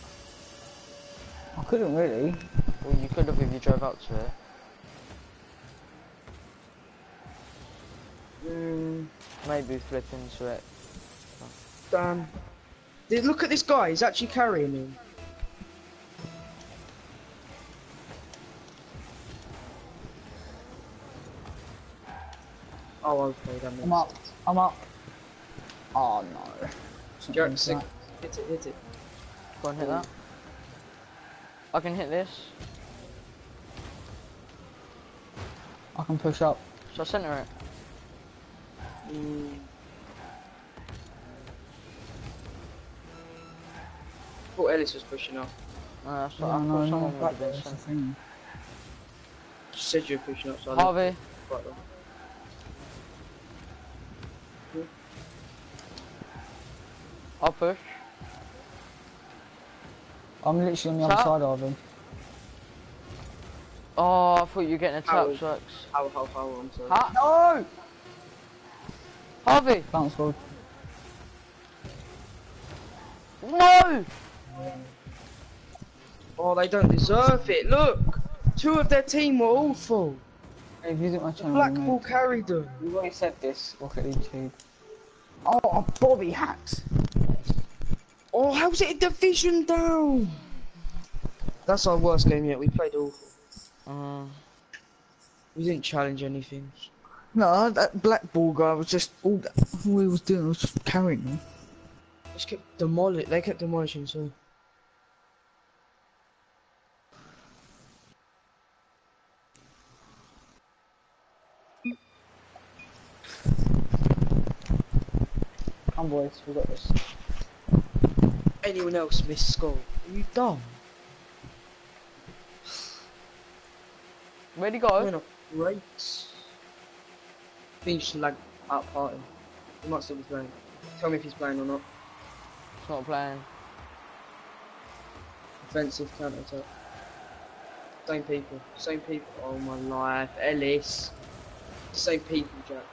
I couldn't really. Well, you could have if you drove up to it. Mm, Maybe flip into it. damn. Dude, Look at this guy, he's actually carrying him. Oh, okay, that makes I'm up. I'm up. Oh no. Something Jack, like sick. Hit it, hit it. Go and hit that. I can hit this. I can push up. So I center it. Mm. Thought Ellis was pushing up. No, that's what No, I no, thought no, someone would back have there, been that's the center. thing. She said you were pushing up, so I left Harvey, it right there. I'll push. I'm literally on the other side of him. Oh, I thought you were getting a tap, Howard. How, how, how, I'm sorry. Ha No! Harvey! Bounce ball. No! Oh, they don't deserve it. Look, two of their team were awful. Hey, visit my channel. Blackpool mate. carried them. We've already said this. Look at YouTube. Oh, a Bobby hat. Oh, how's it a division down? That's our worst game yet. We played awful. Uh, We didn't challenge anything. No, that Blackpool guy was just all, that, all he was doing was just carrying me. Just kept demolish. They kept demolishing. So Come boys, we got this. Anyone else missed score? Are you dumb? where'd he go? not great. I think you should lag out party. He might still be playing. Tell me if he's playing or not. He's not playing. Offensive counter attack. Same people. Same people. Oh my life. Ellis. Same people, Jack.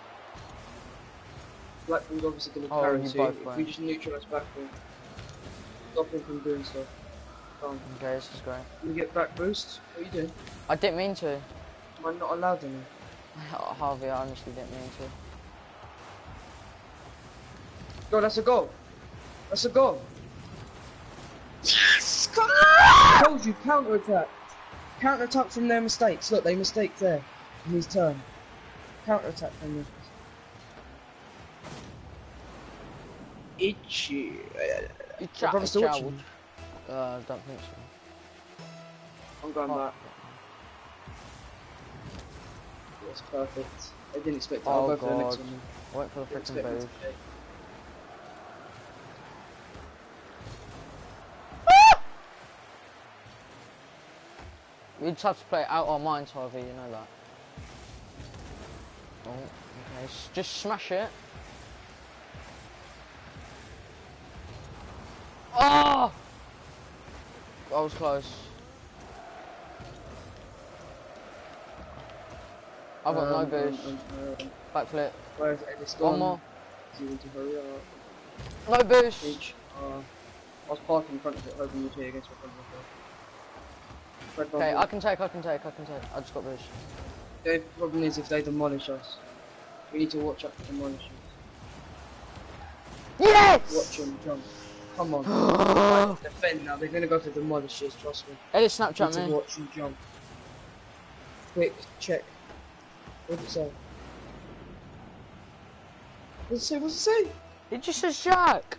Blackpool's obviously going to Oh, carry two. If we just neutralise Blackpool, stop him from doing stuff. Come, Okay, this is great. you get back boost. What are you doing? I didn't mean to. Am I not allowed any? Harvey, I honestly didn't mean to. Go, that's a goal. That's a goal. Yes! Come on! I told you, counter attack. Counter attack from their mistakes. Look, they mistake there. In his turn. Counter attack from them. Itchy. You Your brother still watching? Uh, I don't think so. I'm going Oh. back. That's perfect. I didn't expect it. Oh, I'll go for the next God. one. Wait for the freaking expect me boost. to take. We just have to play out our minds, Harvey, you know that. Oh, okay. Just smash it. Oh! I was close. I've got no Um, boost. um, um, um, Backflip. Where's Ellis One more. Do you to hurry up? No boost. Uh, I was parking in front of it, hoping you'd against my front of it. Okay, I can take, I can take, I can take. I just got boost. The problem is if they demolish us, we need to watch out for demolishers. Yes! Watch them jump. Come on. Defend now. They're gonna go for demolishers. Trust me. Edit Snapchat to me. watch you jump. Quick, check. What did it say? What did it say? What did it say? It just says Jack.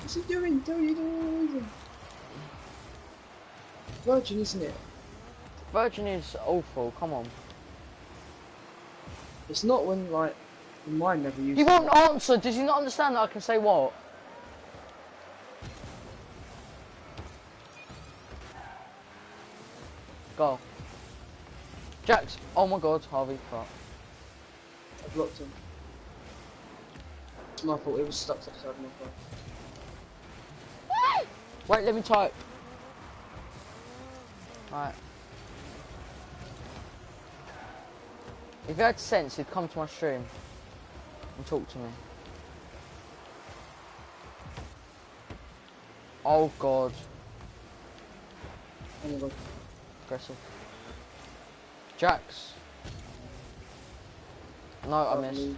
What's he doing? Tell you the reason. Virgin, isn't it? Virgin is awful, come on. It's not when like mine never used. He won't answer, does he not understand that I can say what? Go. Jax, oh my god, Harvey, fuck. I blocked him. My fault. It was stuck outside my phone. Wait, let me type. Right. If you had sense, you'd come to my stream and talk to me. Oh god, Oh god. aggressive. Jax. No, I missed.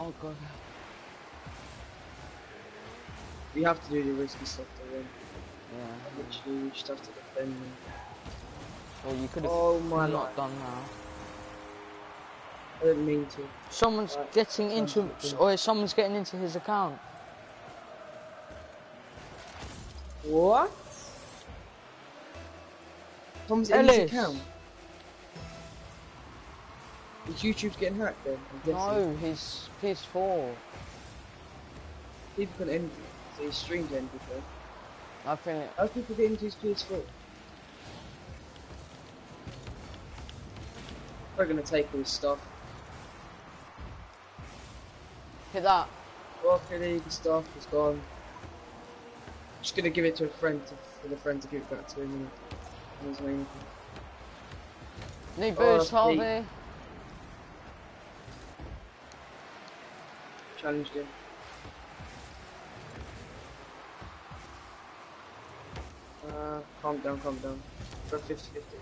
Oh god. We have to do the risky stuff to win. Yeah. Literally, you just have to defend them. Well, you could have Oh my not life. done now. I didn't mean to. Someone's Right, getting into, or someone's getting into his account. What? Tom's in his account. His YouTube's getting hacked then. No, his PS4. People can envy. So his streams envy though. I think it. How's people get into his PS4? We're gonna take all his stuff. Hit that. Rocket League stuff is gone. Just gonna give it to a friend to, for the friend to give it back to him. And his main thing. Need Oh, boost, Harvey. Challenged him. Uh, calm down, calm down. For 50 50.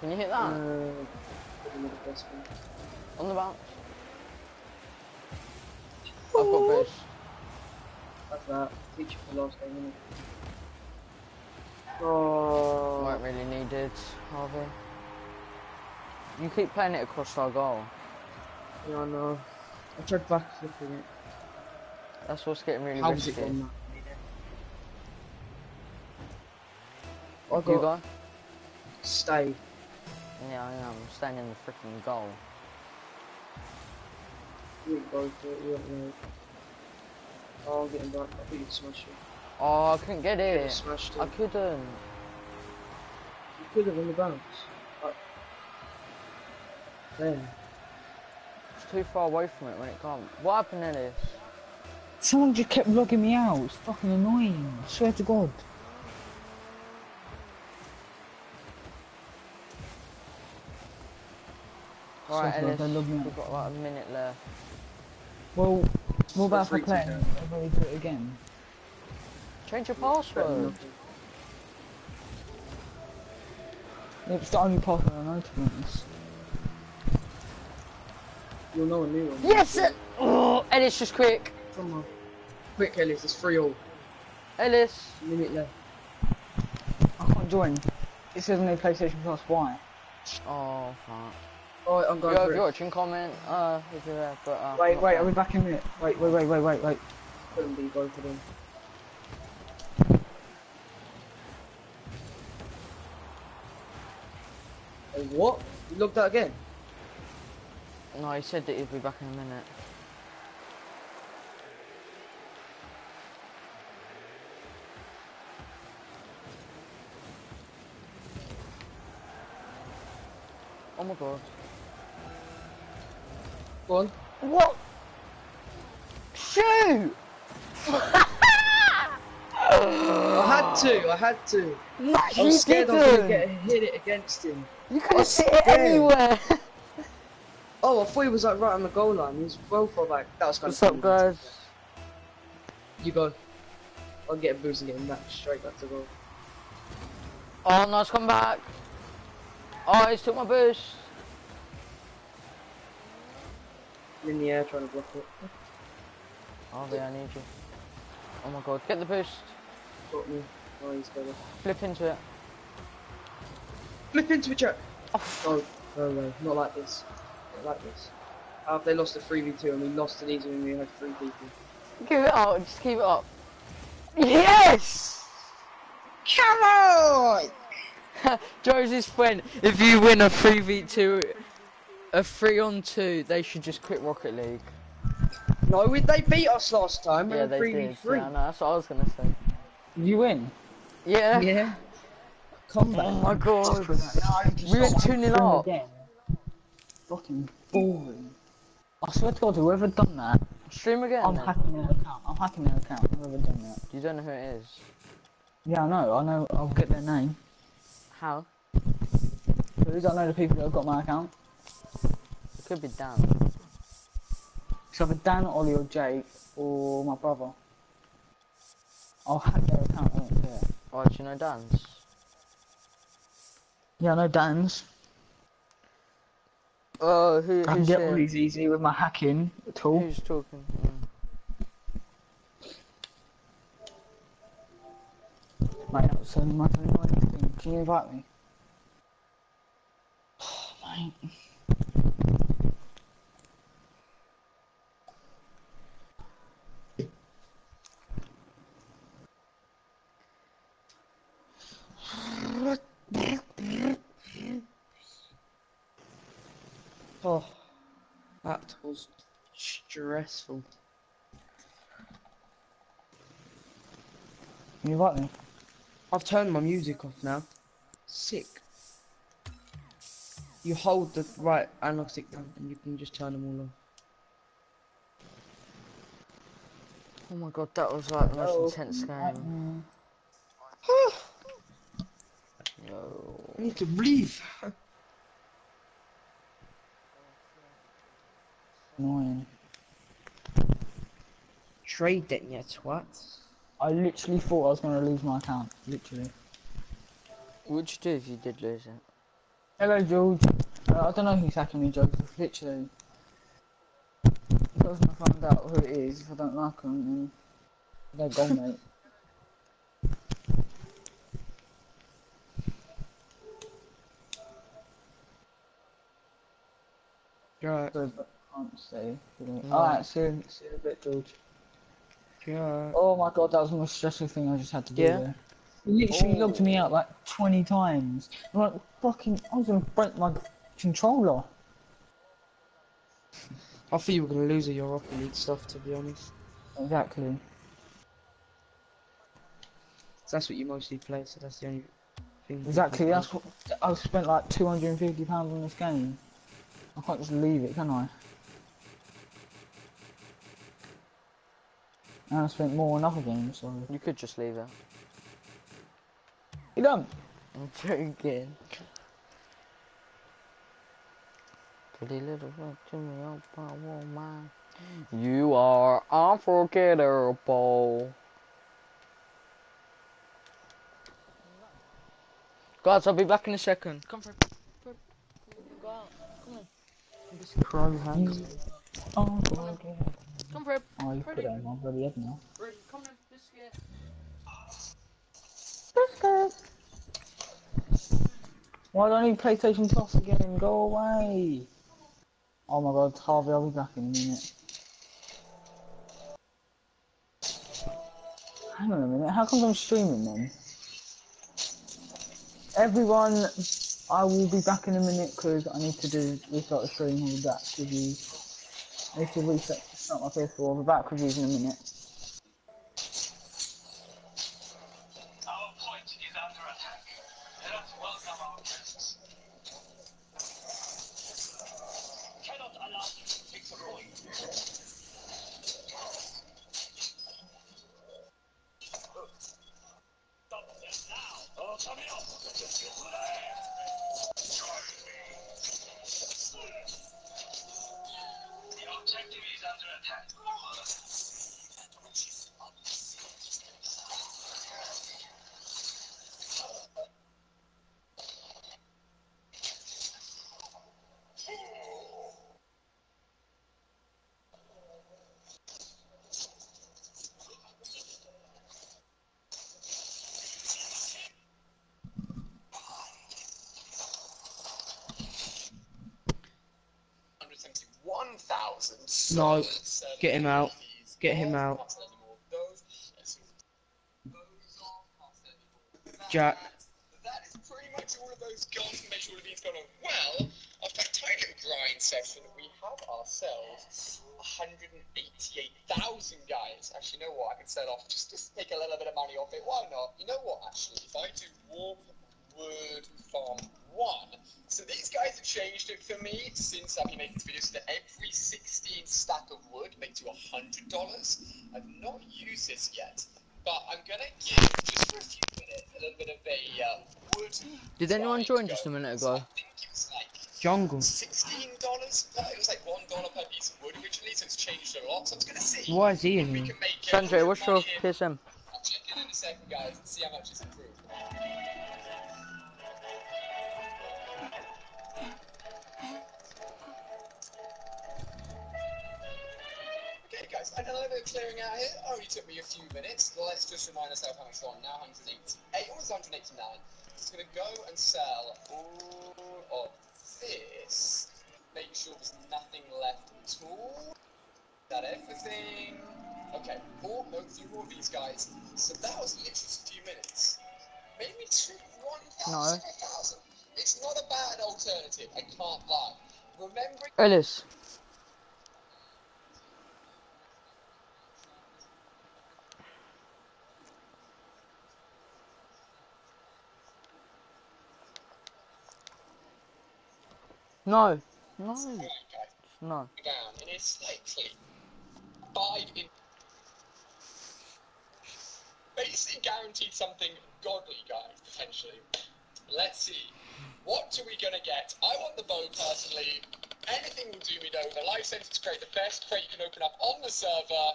Can you hit Uh, that? put him in the best one. On the bounce. I've got boost. That's that. Teach you for last game, innit? Oh, Weren't really needed, Harvey. You keep playing it across our goal. yeah, I know. I tried backflipping it. That's what's getting really How risky. it I You got stay. Yeah, I am. I'm staying in the freaking goal. You go for it, you don't. Oh, I'm getting back. I think you smashed it. Oh, I couldn't get You it. smashed I couldn't. You could have on the bounce. But... There. It's too far away from it when it comes. What happened in this? Someone just kept logging me out. It's fucking annoying. I swear to God. Alright, Swear to Ellis, they log we've got like a minute left. Well, what about if I free play to it go. and everybody do it again? Change your password. Yeah, It's the only password I know to be honest. You'll know a new one. Yes! it- Oh, Ellis, just quick. Come on. Quick, Ellis, it's free all. Ellis. Minute left. I can't join. It says on the PlayStation Plus why. Oh, fuck. Alright, I'm going Yo, if you're watching, comment uh, if you're there. But, uh, Wait, wait, there. are we back in a minute? Wait, wait, wait, wait, wait, wait. Couldn't be both of them. Hey, what? You logged out again? No, he said that he'd be back in a minute. Oh my god. Go on. What? Shoot! I had to, I had to. No, I was scared I was didn't! gonna get hit it against him. You could have hit it anywhere! Oh, I thought he was like right on the goal line. He was well for back. That was kind What's of up, guys? You go. I'll get a boost and get him back straight back to goal. Oh, nice come back. Oh, he's took my boost. I'm in the air uh, trying to block it. Oh, yeah, I need you. Oh my god, get the boost. Got me. Oh, he's got it. Flip into it. Flip into it, Jack. Oh. Oh, no, no way. Not like this. Not like this. How have they lost a 3v2 and we lost to these when we had three people? Give it up, just keep it up. Yes! Come on! Josie's friend, if you win a 3v2, a 3 on 2, they should just quit Rocket League. No, we, they beat us last time. Yeah, they 3v3. did. Yeah, no, that's what I was gonna say. You win? Yeah. Yeah. Combat. Oh my god. No, I need to We went stop 2-0 up. again. Fucking boring. I swear to God, whoever done that, Stream again. I'm then. hacking their account. I'm hacking their account. Whoever done that. You don't know who it is. Yeah, I know. I know. I'll get their name. How? But you don't know the people that have got my account. It could be Dan. It's either Dan, Ollie, or Jake, or my brother. I'll hack their account. I don't care. Oh, do you know Dan's? Yeah, I know Dan's. Oh, who, I can who's get here? Ollie's easy with my hacking tool. Who's talking? Yeah. Mate, that was so much thing. Can you invite me? Mate. Oh, that was stressful. You invite me? I've turned my music off now. Sick. You hold the right analog stick down and you can just turn them all off. Oh my god, that was like the most Oh, intense game. Mm. Oh. Mm. I need to breathe. Annoying. Trade that, you twat. I literally thought I was going to lose my account. Literally. What'd you do if you did lose it? Hello, George. Uh, I don't know who's hacking me, Joseph. Literally. Because I find out who it is, if I don't like them, then they're gone, mate. Right, So, but I can't say. No. Alright, see, you- see you in a bit, George. right. Oh my god, that was the most stressful thing I just had to do Yeah? there. He literally Oh. logged me out like 20 times. I'm like, fucking, I was gonna break my controller. I thought you were gonna lose all your Rocket League stuff, to be honest. Exactly. So that's what you mostly play, so that's the only thing. Exactly, that's what, I've spent like £250 on this game. I can't just leave it, can I? And I spent more on other games, so... You could just leave it. You don't? I'm joking. Pretty little rock to me up, I won't mind. You are unforgettable. Guys, I'll be back in a second. Come for Go out. Come. This crow hands. Oh, God, yeah. Come for it. Oh, you put it on my bloody head now. Come on. Biscuit. Why don't you PlayStation Plus again? Go away! Oh my god, Harvey, I'll be back in a minute. Hang on a minute, how come I'm streaming then? Everyone, I will be back in a minute because I need to do restart the stream. I'll be back with you. I need to reset start my PS4. I'll be back with you in a minute. No, get him out. Get him out. can't Did anyone join just a minute ago? think it was like Jungle. sixteen dollars. It was like one dollar per piece of wood originally, so it's changed a lot. So I'm gonna see Why is he if in we here? can make Sanjay, what's your money. PSM? Best crate you can open up on the server.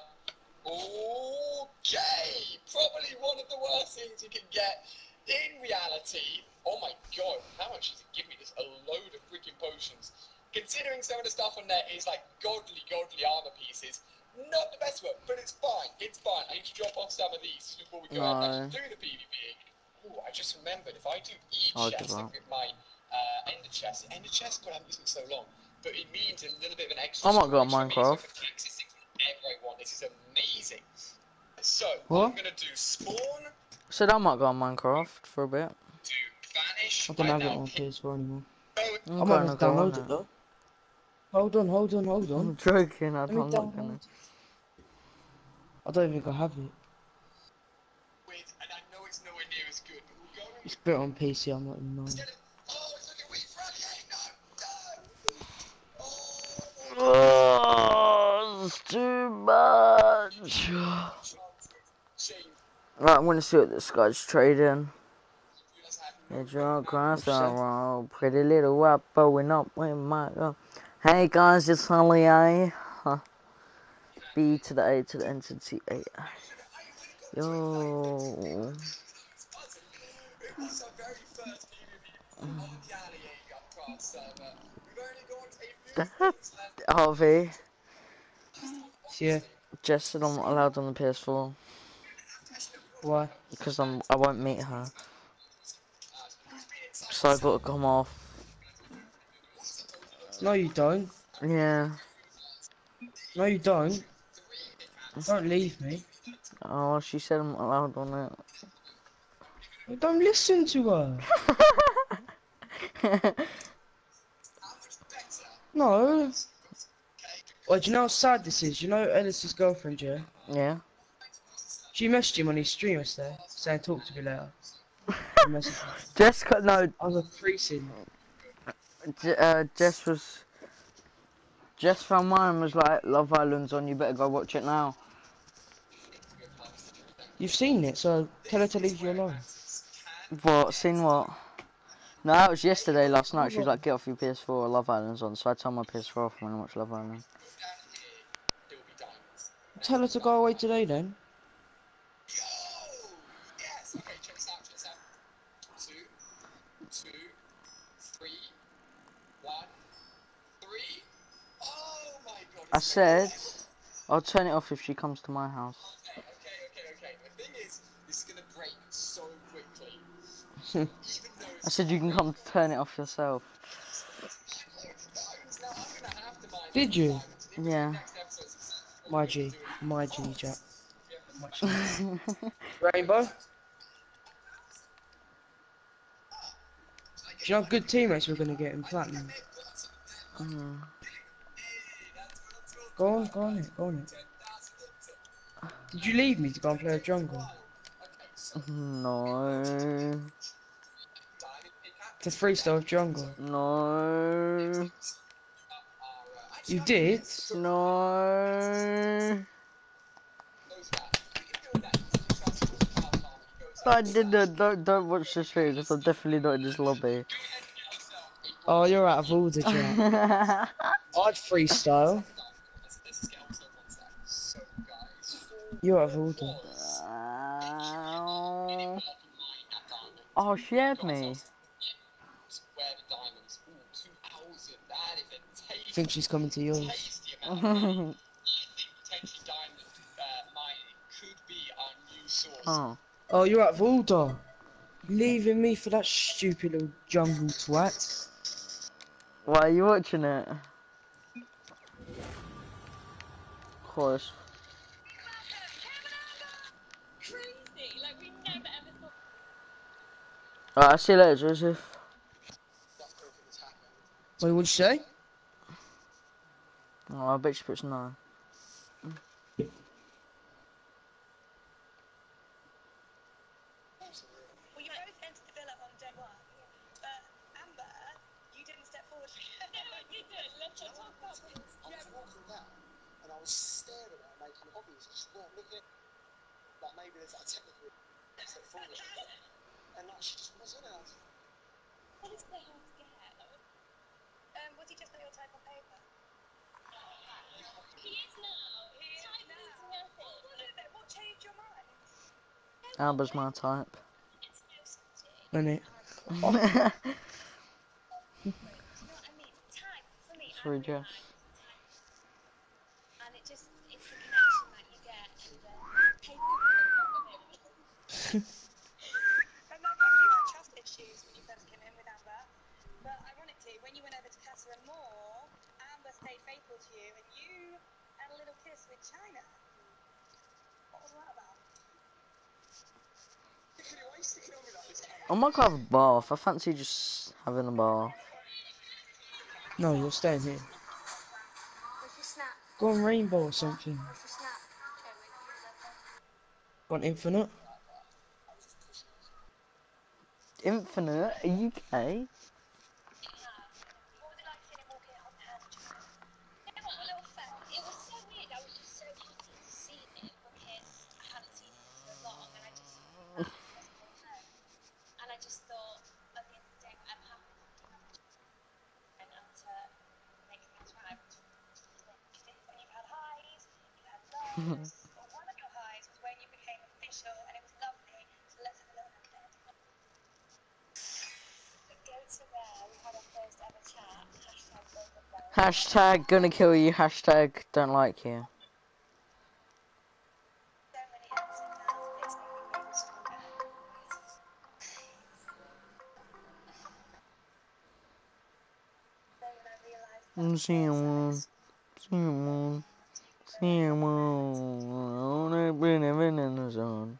Okay, probably one of the worst things you can get in reality. Oh my god, how much does it give me? This a load of freaking potions. Considering some of the stuff on there is like godly, godly armor pieces. Not the best work, but it's fine. It's fine. I need to drop off some of these before we go out and do the PvP. Ooh, I just remembered if I do each chest like with my uh, ender chest, ender chest, God, I haven't used it so long. But it means a little bit of an extra. I might go on storage for me, so I Minecraft. can access things whenever I want. This is amazing. So What? I'm gonna do spawn, Said I might go on Minecraft for a bit. do vanish. I don't right have it on PS4 anymore. go I'm I might gonna have go on it. it though. Hold on, hold on, hold on. I'm joking. I don't, I'm not gonna. it. I don't think I have it. with, and I know it's nowhere near as good, but we'll go and It's built on PC, I'm not even knowing. Oh, it's too much. Right, I'm gonna see what this guy's trading. You guys have It's your grass What's that? around, pretty little wap going up with my go. Hey guys, it's Holly A. Huh. B to the A to the N to the T eh? A. Yo. It got a few things left. Harvey, Yeah, Jess said I'm not allowed on the PS4 why? because I'm I won't meet her. So I've gotta come off. No, you don't. Yeah. No, you don't. Don't leave me. Oh, she said I'm not allowed on it. Don't listen to her. No. Well, do you know how sad this is? You know Ellis's girlfriend, yeah? yeah. She messaged him on his stream yesterday, saying talk to me later. He messaged me. Jess, cut- no, I was a freezing. J- uh, Jess was. Jess found mine and was like, Love Island's on, you better go watch it now. You've seen it, so tell her to leave you alone. What? Seen what? No, that was yesterday, last night. She was like, get off your PS4, Love Island's on. So I turned my PS4 off and I watched Love Island. It'll be diamonds. Tell her to go away today then. Yo! Yes! Okay, check this out, check this out. Two, two, three, one, three. Oh my god. I said. I'll turn it off if she comes to my house. Okay, okay, okay, okay. The thing is, this is gonna break so quickly. Even though it's I said, you can come turn it off yourself. loads of diamonds now, I'm gonna have to mine Did you? Yeah. Next episode's success. My G. My G, Jack. Rainbow? Do you know good teammates we're gonna get in platinum? Mm. Go on, go on it, go on it. Did you leave me to go and play a jungle? No. A freestyle of jungle. No. You did? No. But I did not. Don't, don't watch the stream because I'm definitely not in this lobby. Oh, you're out of order, Jack. I'd freestyle. You're out of order. Ow. oh, she had me. I think she's coming to yours. oh. Oh, you're at of. Leaving me for that stupid little jungle twat. Why are you watching it? Of course. Alright, I'll see you later, Joseph. Wait, what'd you say? Oh, I bet she puts no. Well, you both entered the villa on day one, but Amber, you didn't step forward. no, I didn't. Let's just talk about this. I was walking down and I was staring at her making hobbies. I just weren't looking. Like maybe there's like technically step forward. And like she just wasn't. And I was What is quite hard to get? Um, was he just not your type on paper? He is now. He is now. What was it that- What changed your mind? Amber's my type. It's no subject. Innit? Do you know what I mean? Type, for me, I Sorry, realise Jess. type. And it just, it's the connection that you get and uh, paper. and like, you had trust issues when you first came in with Amber, but ironically, when you went over to Casa Amor, Amber stayed faithful to you, and you had a little kiss with China. What was that about? why are you sticking on me like this? I might go have a bath. I fancy just having a bath. No, you're staying here. Go on rainbow or something. Where's your snap? Okay, wait, Want infinite? Infinite? Are you gay? What was it like seeing him walking on the hand? You know what, a little fact, it was so weird, I was just so happy to see him because I hadn't seen him for so long and I just and I just thought at the end of the day I'm happy and um, to make things right because when you've had highs, you've had lows, but one of your highs was when you became official and it was lovely, so let's have a little look at it. Go to there, we had our first ever chat, hashtag both of them. Hashtag gonna kill you. Hashtag don't like you. See you. See you. See you, Mom. I wanna bring it in the zone.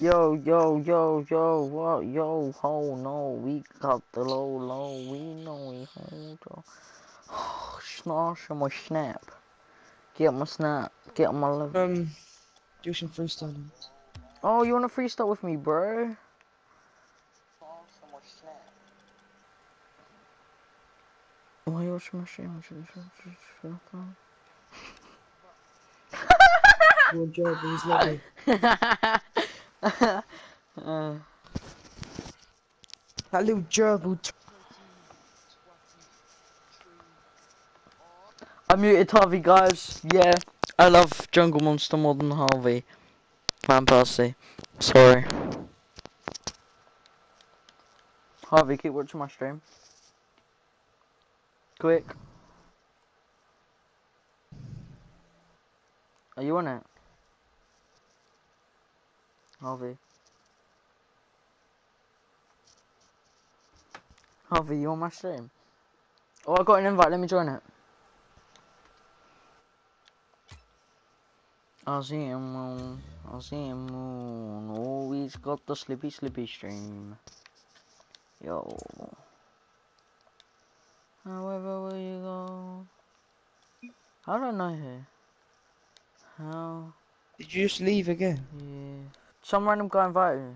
Yo, yo, yo, yo, what? Yo, ho, no, we got the low, low, we know we hold on. Snosh on my snap. Get my snap. Get my love. Um, do some freestyling. Oh, you wanna freestyle with me, bro? Why you watching my stream? Your job is lovely. uh, That little gerbil. I muted Harvey, guys. Yeah, I love Jungle Monster more than Harvey. Man, Percy. Sorry. Harvey, keep watching my stream. Quick. Are you on it? Harvey. Harvey, you on my stream? Oh, I got an invite. Let me join it. I see him on. I see him on. Always got the slippy, slippy stream. Yo. However will you go? I don't know here. How? Did you just leave again? Yeah. Some random guy invited me.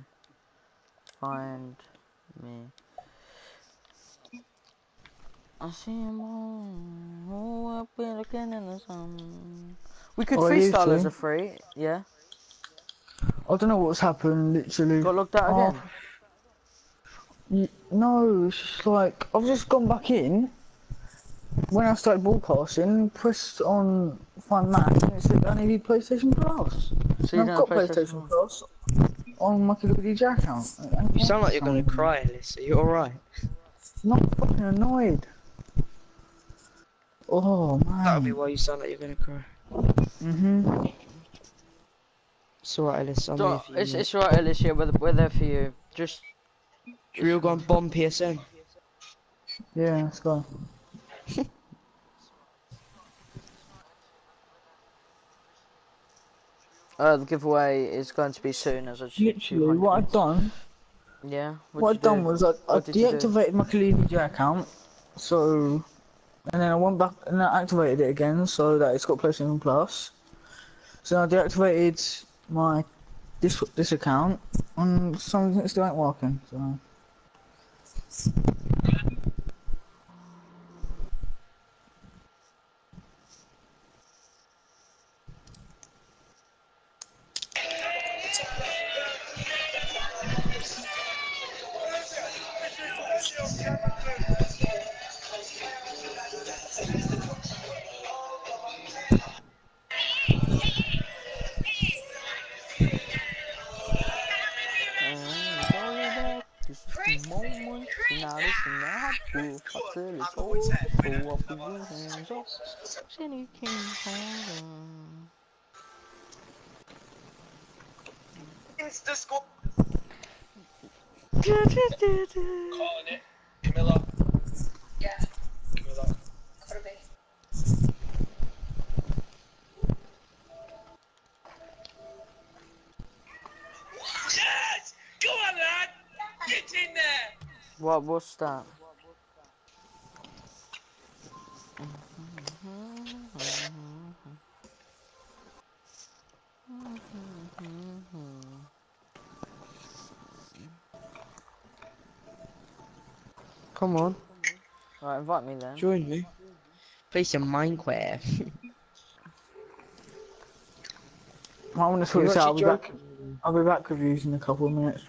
Find me. I see him been looking in the sun. We could Oh, freestyle as a free, yeah. I don't know what's happened, literally. Got locked out Oh. again. No, it's just like I've just gone back in. When I started broadcasting, pressed on find match, and it said I need PlayStation Plus. So you And I've got PlayStation, PlayStation? Plus on my DJ account. You sound like you're gonna I'm cry, Alice. Are you alright? Not fucking annoyed. Oh man. That'll be why you sound like you're gonna cry. Mm-hmm. It's alright, Alice. I'm So, here for you. it's, it's right, Alicia, we're, we're there for you. Just, Should we all go and bomb PSN? Yeah, let's go. Uh, the giveaway is going to be soon as I just. Literally, what I've done, Yeah, what I've done do? was I, I What did you do? deactivated my DJ account, so, and then I went back and I activated it again so that it's got PlayStation Plus. So I deactivated my this this account, and something still ain't working. So said you can't hold on. Insta score. Calling it. Camilla. Yeah, Camilla. gotta be. Yes! Go on, lad! Get in there! What, what's that? Come on, Right, invite me then. join me. Play some Minecraft. I want to sort this out. I'll be actually back. I'll be back with you in a couple of minutes.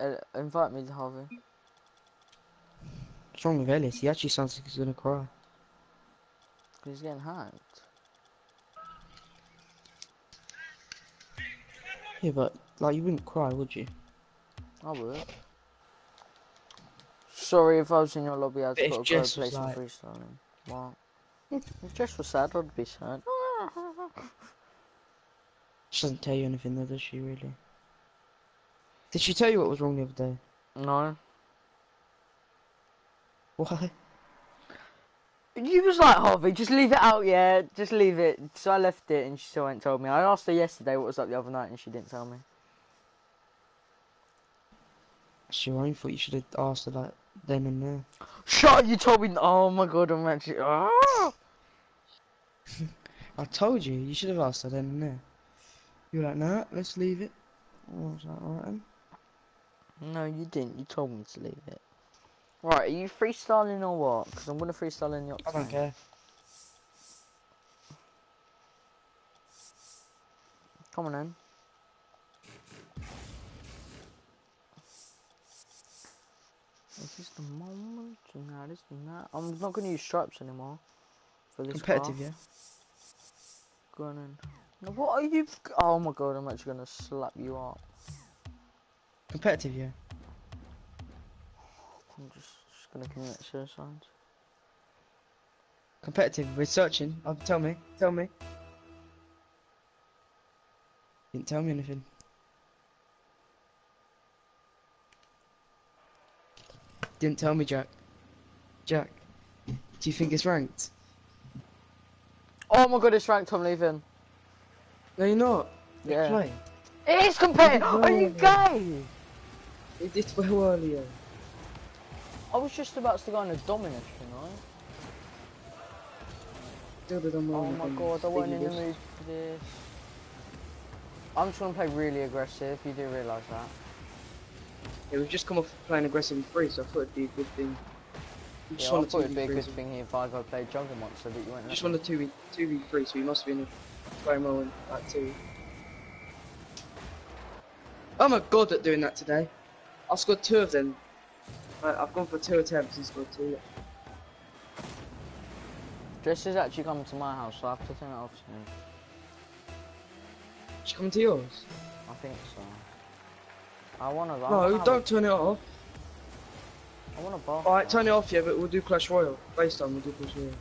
Uh, invite me, to Harvey. What's wrong with Ellis? He actually sounds like he's gonna cry. He's getting hacked. Yeah, but like you wouldn't cry, would you? I would. Sorry if I was in your lobby, I'd But if got to go Jess play was some like- freestyling. What? if Jess was sad, I'd be sad. She doesn't tell you anything though, does she really? Did she tell you what was wrong the other day? No. Why? You was like, Harvey, just leave it out, yeah? Just leave it. So I left it and she still ain't told me. I asked her yesterday what was up the other night and she didn't tell me. It's your own fault. You should have asked her that then and there. Shut up, you told me. Oh my god, I'm actually. Ah! I told you. You should have asked her then and there. You were like, nah, let's leave it. I was like, alright then. No, you didn't. You told me to leave it. Right, are you freestyling or what? Because I'm going to freestyle in the I don't care. Come on then. This is the moment, now this is not. I'm not going to use stripes anymore. For this Competitive, car. yeah. Go on in. No, what are you? Oh my god, I'm actually going to slap you up. Competitive, yeah. I'm just, just going to commit suicide. Competitive. We're searching. Uh, tell me. Tell me. Didn't tell me anything. Didn't tell me, Jack. Jack, do you think it's ranked? Oh my god, it's ranked, I'm leaving. No, you're not. Yeah. Play. It is compared! Are you gay? You did well earlier. I was just about to go on a dominus, you know? Still did on Oh my god, I wasn't in the mood for this. I'm just gonna play really aggressive, you do realise that. Yeah, we've just come off playing aggressive in free, so I thought it'd be a good thing. We just Yeah, I thought it'd be a good thing here if I go play Jungle Monster that you went Just won the 2v, 2v3, so you must have been a playing well in that too. I'm a god at doing that today. I scored two of them. I, I've gone for two attempts and scored two. Jess is actually coming to my house, so I have to turn it off soon. Come to yours? I think so. I wanna I No, wanna don't turn it off. I wanna bath. Alright, turn it off, yeah, but we'll do Clash Royale. FaceTime, we'll do Clash Royale.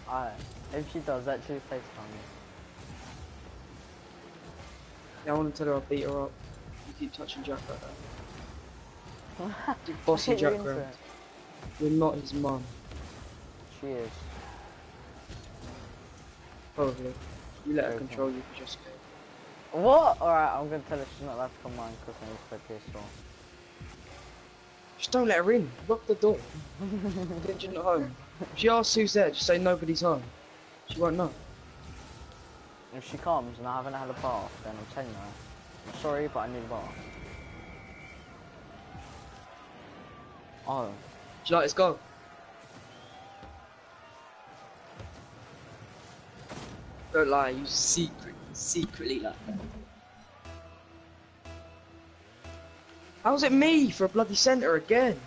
Alright, if she does, actually FaceTime me. Yeah, I want to tell her I'll beat her up. You keep touching Jack like that. Bossing Jack around. You're not his mum, She is. Oh, probably. You let her control you for just What? Alright, I'm gonna tell her she's not allowed to come mine because I need to play PS4. Just don't let her in. Lock the door. She's not home. If she asks who's there, just say nobody's home. She won't know. If she comes and I haven't had a bath, then I'm telling her, I'm sorry, but I need a bath. Oh, She like, let's go. Don't lie, you secret, secretly like that. How's it me for a bloody centre again?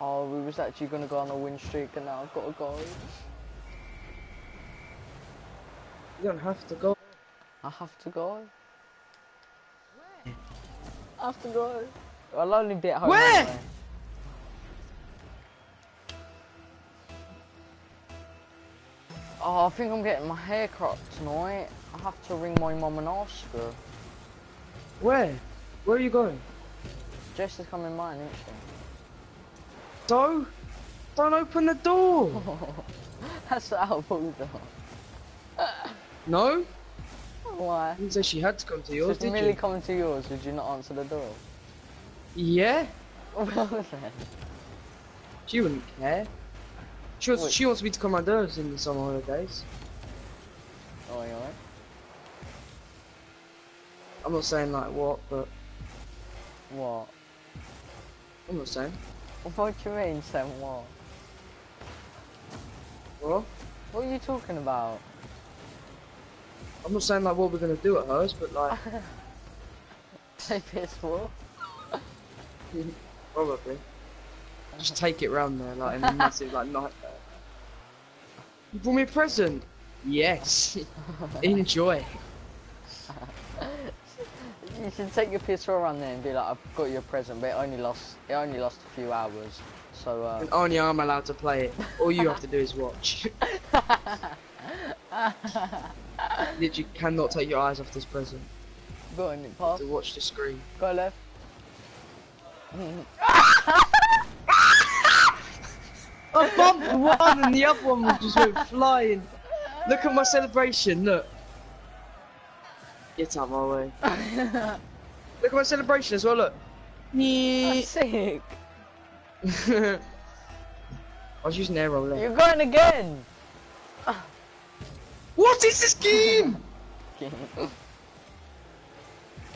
oh, we was actually gonna go on a win streak and now I've gotta go. You don't have to go. I have to go. I have to go. I'll only be at home Where? anyway. Oh, I think I'm getting my hair cut tonight. I have to ring my mum and ask her. Where? Where are you going? Jess is coming mine, isn't she? So? Don't open the door. That's out of order. No? Why? Didn't say she had to come to yours, Just did merely you? coming to yours, would you not answer the door? Yeah? Well then. She wouldn't care. She wants, Wait. she wants me to come hers in the summer holidays. Oh, alright? I'm not saying like what, but What? I'm not saying. What do you mean, saying what? What? What are you talking about? I'm not saying like what we're gonna do at hers, but like Say PS4? probably. Just take it round there, like in a massive like night. You brought me a present. Yes. Enjoy. You should take your PS4 around there and be like, I've got your present, but it only lost, it only lost a few hours. So, uh, And only I'm allowed to play it. All you have to do is watch. Literally cannot take your eyes off this present. go on, pass, To watch the screen. go left. I bumped one and the other one just went flying. Look at my celebration, look. Get out my way. Look at my celebration as well, look. That's sick. I was using air roll there. You're going again. What is this game?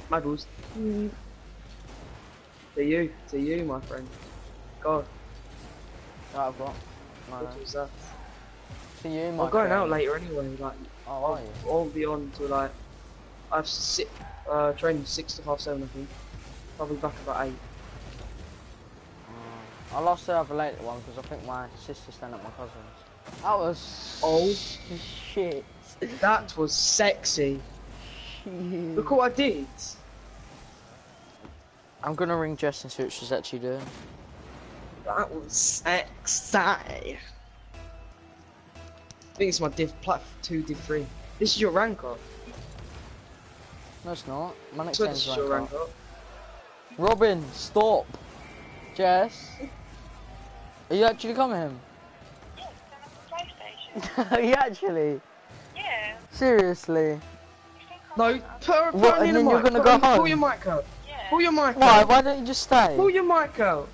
My balls. Mm. To you, to you, my friend. God, Right, I've got. No. what was that? To you, my I'm going out later anyway. Like, Oh, are you? I'll be on till like I've si uh, training six to half seven, I think. I'll be back about eight. Uh, I lost the other late one because I think my sister's staying at my cousin's. That was Oh. shit. That was sexy. Look what I did. I'm gonna ring Jess and see what she's actually doing. That was exciting. I think it's my div plat two, div three. This is your rank up. No, it's not. My next So name's this is your rank rank up. Robin, stop. Jess. Are you actually coming? Yeah, it's on the PlayStation. Are you actually? Yeah. Seriously? You think I'm No, put her, put What, her and in the then you're mic. gonna Put go her- Pull home? your mic out. Yeah. Pull your mic Why? out. Why don't you just stay? Pull your mic out.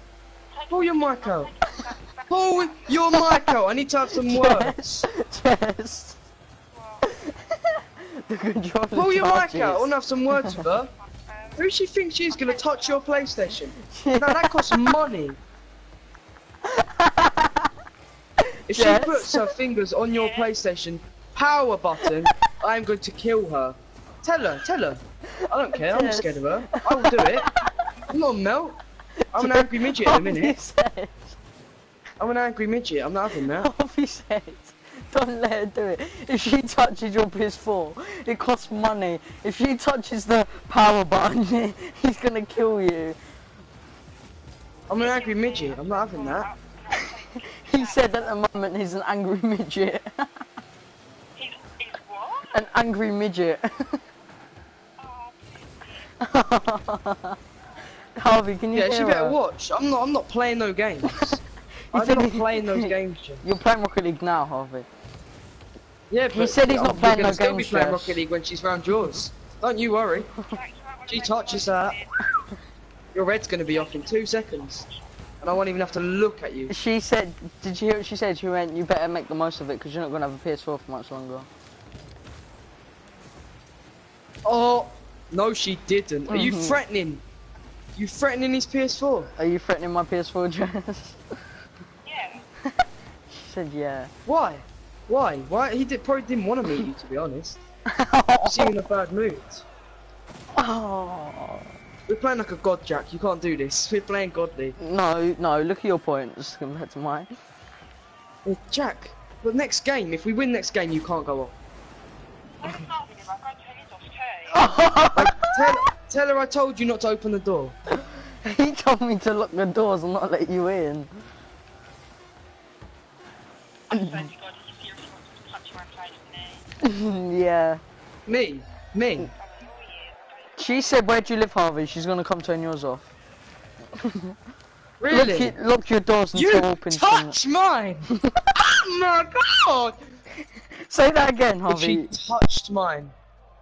Pull your mic out. take it back, back. Pull your mic out. I need to have some words. Well, the controller Pull your mic out. I want to have some words with her. Who she thinks she is gonna touch your PlayStation? Now that costs money. If she puts her fingers on your PlayStation power button, I'm going to kill her. Tell her, tell her. I don't care, I'm not scared of her. I will do it. Come on, melt. I'm an angry midget in a minute. said, I'm an angry midget, I'm not having that. Harvey said, don't let her do it. If she touches your PS4, it costs money. If she touches the power button, he's gonna kill you. I'm an angry midget, I'm not having that. He said at the moment he's an angry midget. he's, he's what? an angry midget. Oh, Harvey, can you Yeah, hear she better watch. I'm not I'm not playing no games. I'm said not playing those games, Jim. You're playing Rocket League now, Harvey. Yeah, He but said he's I'm not playing gonna no still be playing. Rocket League when she's round yours. Don't you worry. She touches that. Your red's gonna be off in two seconds. And I won't even have to look at you. She said, did you hear what she said? She went, you better make the most of it because you're not going to have a PS4 for much longer. Oh, no she didn't. Are you Mhm. threatening? You threatening his PS4? Are you threatening my PS4, Jess? Yeah. she said, yeah. Why? Why? Why? He did, probably didn't want to meet you, to be honest. See you in a bad mood. oh. We're playing like a god, Jack. You can't do this. We're playing godly. No, no, look at your points compared to mine. Uh, Jack, the next game, if we win next game, you can't go on. What is not with him? I'm going to turn his off too. Like, tell, tell her I told you not to open the door. he told me to lock the doors and not let you in. I swear to God, he seriously wants to punch my face in the yeah. Me? Me? I will annoy you. She said, where do you live, Harvey? She's going to come turn yours off. Really? Lock, your, lock your doors and You until open. You. Touch mine! oh my god! Say that again, Harvey. If she touched mine,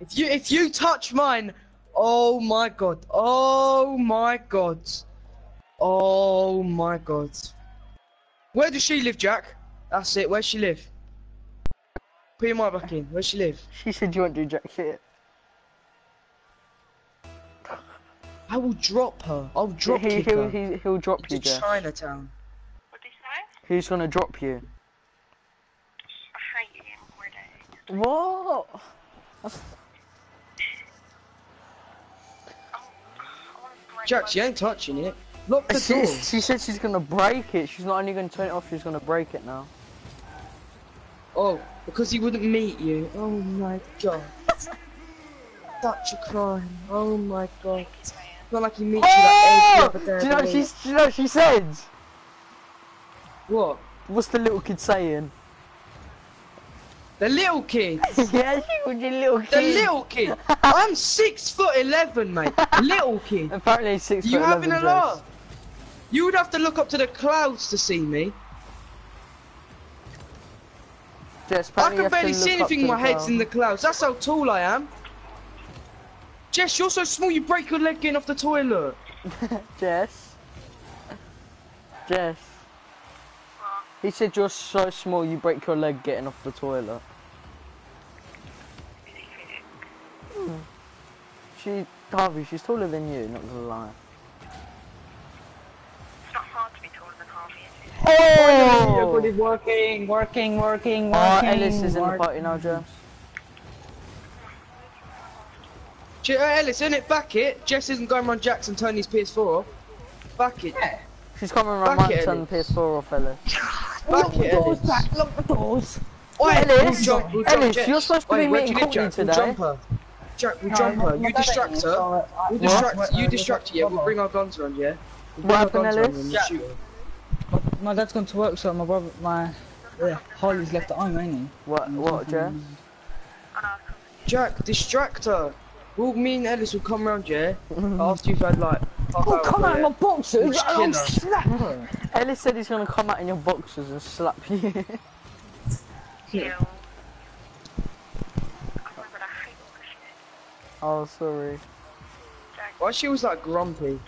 if you if you touch mine, oh my god, oh my god, oh my god. Where does she live, Jack? That's it. Where she live? Put your mic back in. Where she live? She said you won't do jack shit. I will drop her. I'll drop he, kick he'll, her he, he'll drop you, to Jeff. Chinatown. What did he say? He's gonna drop you. I hate him already. What? Oh, I want to break Jack, she ain't touching it. Lock the She, door. she said she's gonna break it. She's not only gonna turn it off, she's gonna break it now. Oh, because he wouldn't meet you. Oh my god. Such a crime. Oh my god. It's. Not like he meets you like every oh! other day. Oh! Do you know of what the she, do you know what she said? What? What's the little kid saying? The little kid. called you little kid. The little kid. I'm six foot eleven, mate. Little kid. Apparently six You foot having a laugh? You would have to look up to the clouds to see me. Jess, I can barely see anything. My head's in the clouds. That's how tall I am. Jess, you're so small. You break your leg getting off the toilet. Jess. Jess. He said you're so small you break your leg getting off the toilet. Hmm. She, Harvey, she's taller than you, not gonna lie. It's not hard to be taller than Harvey, is it? Oh! Everybody working, working, working, working. Oh, Ellis is in the working. party now, Jess. Je- uh, Ellis, isn't it? Back it. Jess isn't going around Jackson turning his PS4 off. Back it. She's coming around Back my turn the PS4 off, Ellis. Back it, Ellis. Jack, lock the doors. Oi, Ellis, we'll jump, we'll jump Ellis, Jess. you're supposed to Oi, be where'd meeting you live, Courtney Jack? We'll today. jump her. Jack, we'll jump her. You distract her. We'll distract. You distract her. Yeah, we'll bring our guns around. Yeah. We'll bring our happened, guns around Ellis? and Jack. shoot her. My, my dad's gone to work, so my brother, my yeah, Harley's left at home, ain't he? What? Mm, what, Jess? Mm. Jack, distract her. Well, me and Ellis will come round, yeah. After you've had like. half Oh, come out of my prayer. boxers! Which I'll killer? slap her! Ellis said he's gonna come out in your boxers and slap you. Ew. Oh, sorry. Why she was like grumpy?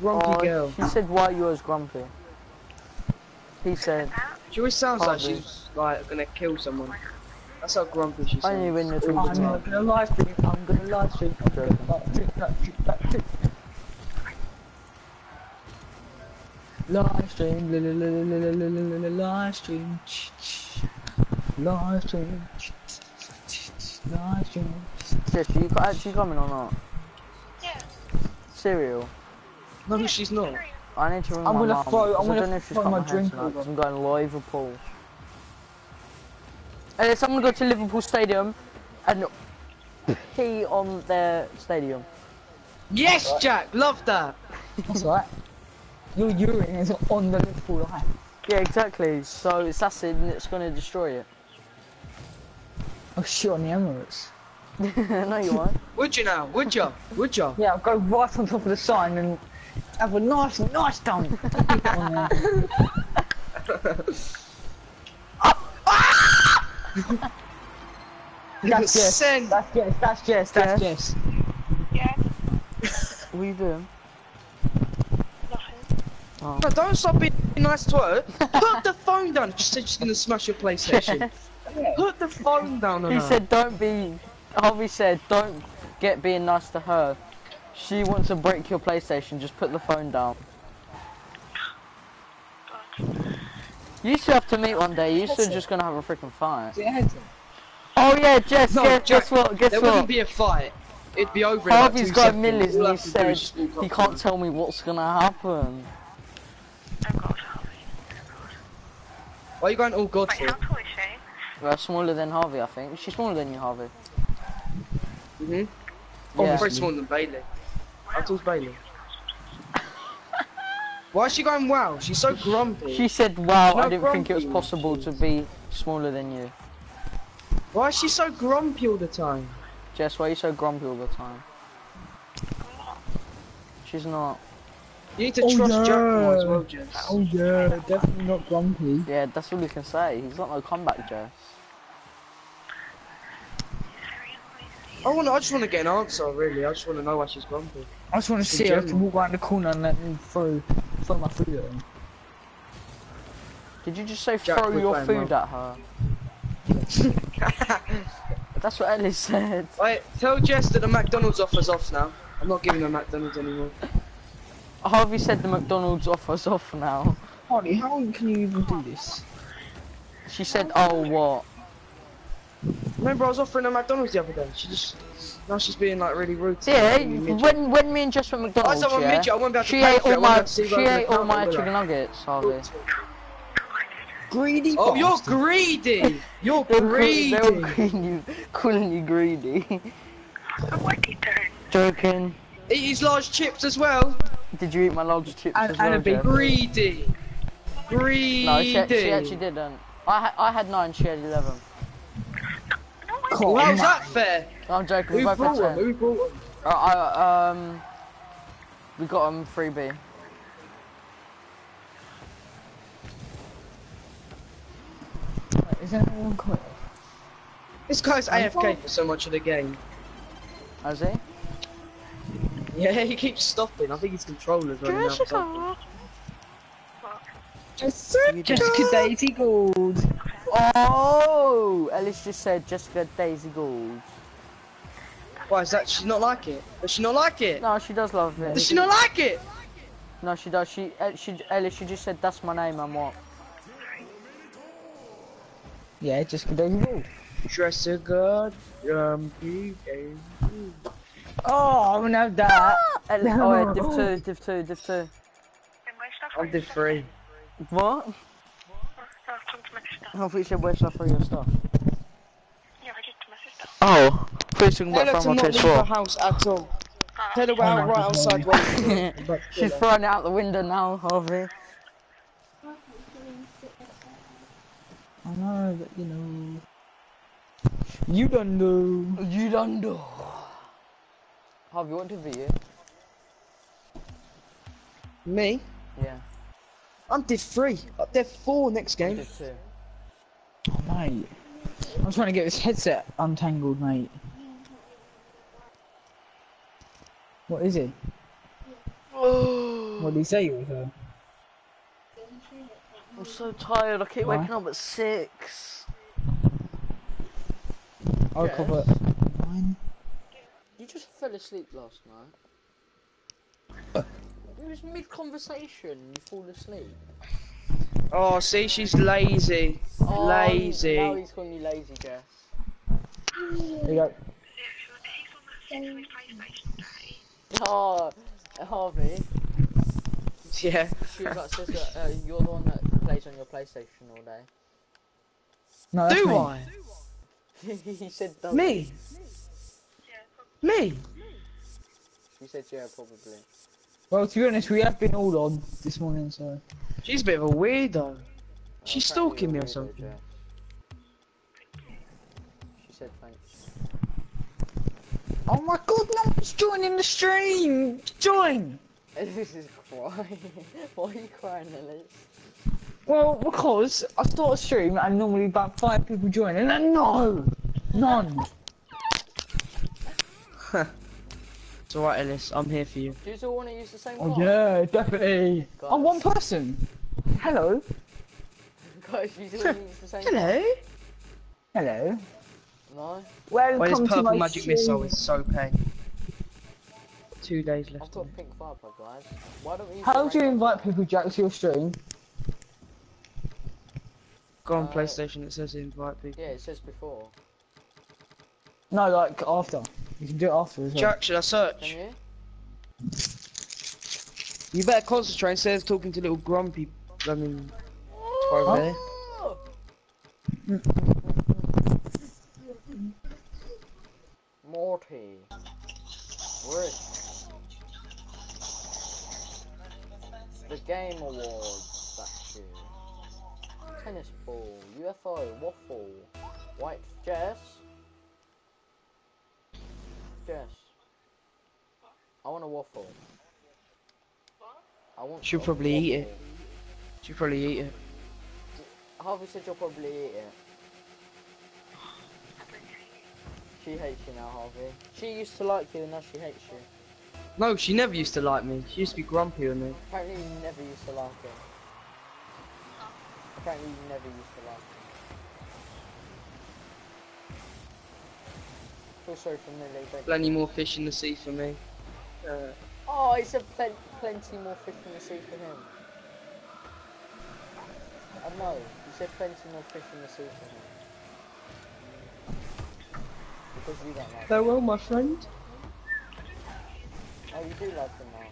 Grumpy oh, girl. She said why you was grumpy. He said. She always sounds like she's like gonna kill someone. That's how grumpy she sounds. I knew when you're talking I'm not gonna live stream. I'm gonna live stream. I'm gonna live stream. Live stream. Live stream. Live stream. Live stream. Live stream. Live stream. Jess, are you actually coming or not? Yeah. Cereal. No, she's not. I need to ring I'm my gonna mum, throw- I'm I gonna don't know if she's throw my drink tonight, 'cause over. I'm going to Liverpool. Ellis, I'm gonna go to Liverpool Stadium and pee on their stadium. Yes, Jack. Love that. That's right. Your urine is on the Liverpool line. Yeah, exactly. So it's acid and it's gonna destroy it. Oh shit on the Emirates. no, you won't. Would you now? Would you? Would you? Yeah, I'll go right on top of the sign and have a nice, nice dunk. That's Jess. Send. That's Jess. That's Jess. That's Jess. Yeah. What are you doing? Nothing. Oh. No, don't stop being nice to her. Put the phone down. She said she's gonna smash your PlayStation. Put the phone down on He her. said, "Don't be." Harvey said, "Don't get being nice to her. She wants to break your PlayStation. Just put the phone down." You two have to meet one day. You two are just gonna have a freaking fight. Oh yeah, Jess. No, guess, Jack, guess what? Guess there what? wouldn't be a fight. It'd be over. in like Harvey's two got seconds. millies All and I he have said is just walk he can't tell me what's gonna happen. Oh god, Harvey. Why are you going all God Wait, for? how tall is she? Well, smaller than Harvey, I think. She's smaller than you, Harvey. Mhm. Oh, Yeah. very smaller than Bailey. How tall's Bailey? Why is she going wow? She's so grumpy. She said, "Wow, No I didn't think it was possible to be smaller than you." Why is she so grumpy all the time? Jess, why are you so grumpy all the time? She's not. You need to Oh, trust Jack more as yeah. well, Jess. Oh yeah, definitely not grumpy. Yeah, that's all you can say. He's not no comeback, Jess. I want. I just want to get an answer. Really, I just want to know why she's grumpy. I just want to see her to general. walk around the corner and let me throw, throw my food at him. Did you just say Jack, throw your playing food at her? That's what Ellie said. Wait, tell Jess that the McDonald's offer's off now. I'm not giving her McDonald's anymore. Harvey said the McDonald's offer's off now. Harley, how can you even do this? She said, "Oh, what?" Remember, I was offering her McDonald's the other day. She just now she's being like really rude. to Yeah, eh? when when me and Jess went McDonald's, said I'm yeah, midget. I won't be able she pay ate for it. I all my able to see she ate all my chicken will nuggets, Harvey. Greedy Oh, you're greedy. You're greedy. they're all calling you, calling you greedy. What did Joking. Eat his large chips as well. Did you eat my large chips And- as and well, a big Jess? Greedy. Greedy. No, she, she actually didn't. I ha I had nine, she had eleven. Cool. Well, how's that fair? I'm joking. We Who both had brought him? ten. Who brought him? Uh, I, um, we got him freebie. Is anyone quit? This guy's AFK for so much of the game. Has he? Yeah, he keeps stopping. I think his controller's running out. Of something. Jessica. Jessica Daisy Gold. Oh, Ellis just said Jessica Daisy Gould. Why is that? She not like it? Does she not like it? No, she does love it. Does she not like it? No, she does. She, uh, she, Ellis, she just said that's my name and what? Yeah, Jessica Daisy Gold. Jessica, um, Daisy. Oh, I'm gonna have that. Ellis, oh yeah, div two, div two, div two. In my stuff. I'm the free. What? Oh, come to my sister. I thought you said where's stuff for your stuff. Yeah, I did to my sister. Oh, Please talking Tell about her to from my not leave the PS4. house at all. Ah. Tell her we're Oh out right God. outside waiting. She's throwing it out the window now, Harvey. I know, but you know. You don't know. You don't know. Harvey, what did you? Me? Yeah, I'm div three. I'm div four next game. Oh, mate. I'm trying to get this headset untangled, mate. What is it? What did he say you was uh? I'm so tired. I keep Why? waking up at six. I'll Yes. cover nine. You just fell asleep last night. It was mid-conversation. You fall asleep. Oh, see, she's lazy. Oh, Lazy. Now he's calling you lazy, Jess. There you go. Oh, Harvey. Yeah. She was like, says that uh, you're the one that plays on your PlayStation all day. No, that's Do me. I? he said, does Me? Me? She said, yeah, probably. Well, to be honest, we have been all on this morning, so. She's a bit of a weirdo. She's Oh, apparently stalking me or something. Jess. She said thanks. Oh my god, no one's joining the stream! Join! This is crying. Why are you crying, Ellis? Well, because I start a stream and normally about five people join, and then no! None! It's alright, Ellis. I'm here for you. Do you still want to use the same Oh car? yeah, definitely! Guys. I'm one person! Hello? Guys, you still want use the same Hello? Hello? No? Welcome Well, this to purple my magic stream. missile is so pain. Two days left. I've left. got pink fireplug, guys. Why don't we How do you invite flag? people, Jack, to your stream? Go on Uh, PlayStation. It says invite people. Yeah, it says before. No, like after. You can do it after as well. Jack, should I search? You? You better concentrate instead of talking to little grumpy. I mean, over there. Morty. Where is The Game Awards statue. Tennis ball, UFO, waffle, white Jess. Jess. I want a waffle. I want She'll probably eat it. She'll probably eat it. Harvey said you'll probably eat it. She hates you now, Harvey. She used to like you and now she hates you. No, she never used to like me. She used to be grumpy with me. Apparently you never used to like her. Apparently you never used to Feel sorry for Millie, don't? Plenty more fish in the sea for me. Uh, Oh, he said plen- plenty more fish in the sea for him. I know, he said plenty more fish in the sea for him. Because you don't like him. farewell, my friend. Oh, you do like him now.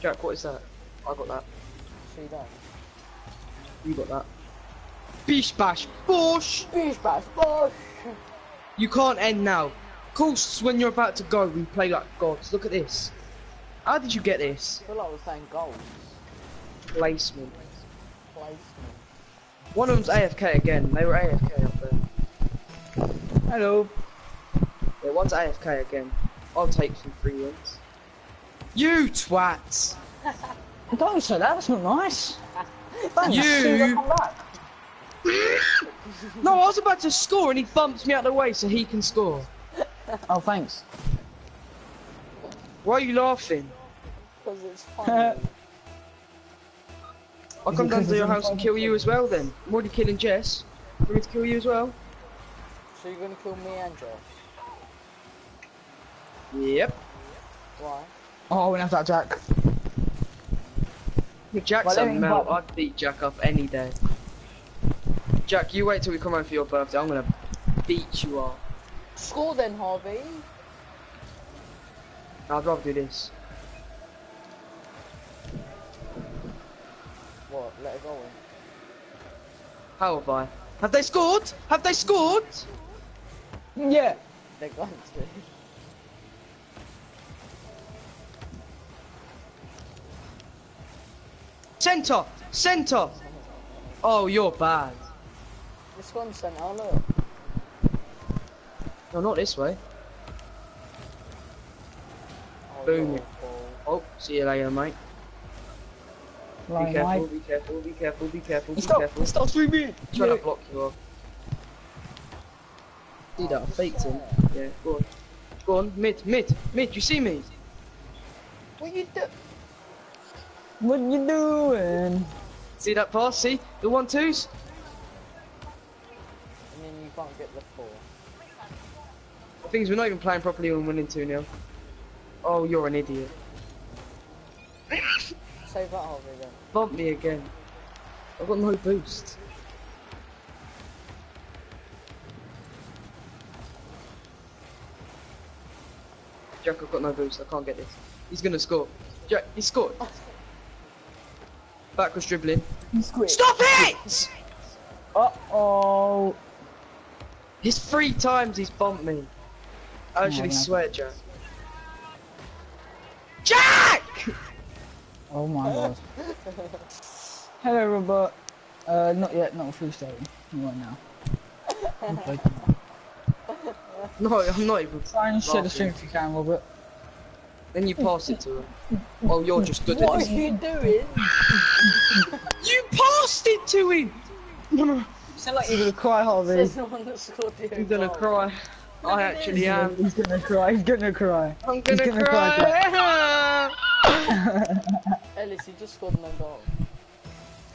Jack, what is that? I got that. So you don't. You got that. Bish bash bosh! Bish bash bosh! You can't end now. Of course, when you're about to go, we play like gods. Look at this. How did you get this? I feel like we're playing goals. Placement. Placement. One of them's AFK again. They were AFK up there. Hello. Yeah, one's AFK again. I'll take some free wins. You twats! Don't say that, that's not nice. Thanks. You- Soon as I come back. No, I was about to score and he bumps me out of the way so he can score. Oh, thanks. Why are you laughing? Because it's funny. I'll come down to your house and kill you as well then. I'm already killing Jess. I'm going to kill you as well? so you're gonna kill me and Josh? Yep. Why? Oh, I won't have that, Jack. If Jack's Well, a let melt, I'd beat Jack up any day. Jack, you wait till we come home for your birthday. I'm gonna beat you up. Score then, Harvey. I'd rather do this. What? Let it go in. How have I? Have they scored? Have they scored? Yeah. They're going to. Center! Center! Oh, you're bad. This one's sent out, look. No, not this way. Oh, Boom. you're a ball. Oh, see you later, mate. Be careful, wide. be careful, be careful, be careful, be Stop! careful. Stop streaming! Trying to block you off. See that? I faked him. Yeah, go on. Go on, mid, mid, mid, you see me? What you do? What you doing? See that pass? See? The one twos? Things we're not even playing properly when winning 2 0. Oh, you're an idiot. Save that Harvey then. Bump me again. I've got no boost. Jack, I've got no boost. I can't get this. He's gonna score. Jack, he scored. Backwards dribbling. Stop it! Uh oh. He's three times he's bumped me. I actually man. swear, Jack. Jack! Oh my god. Hello, Robert. Uh, not yet, not freestyling. Right now. Okay. No, I'm not even. Try and share the laughing. stream if you can, Robert. Then you pass it to him. Oh, you're just good What at are you doing? You passed it to him! Sound like you're gonna cry, Harvey. There's no one that scored the I'm gonna goal. cry. I actually am. He's gonna cry. He's gonna cry. I'm He's gonna, gonna cry, cry. Ellis, you just scored no goal.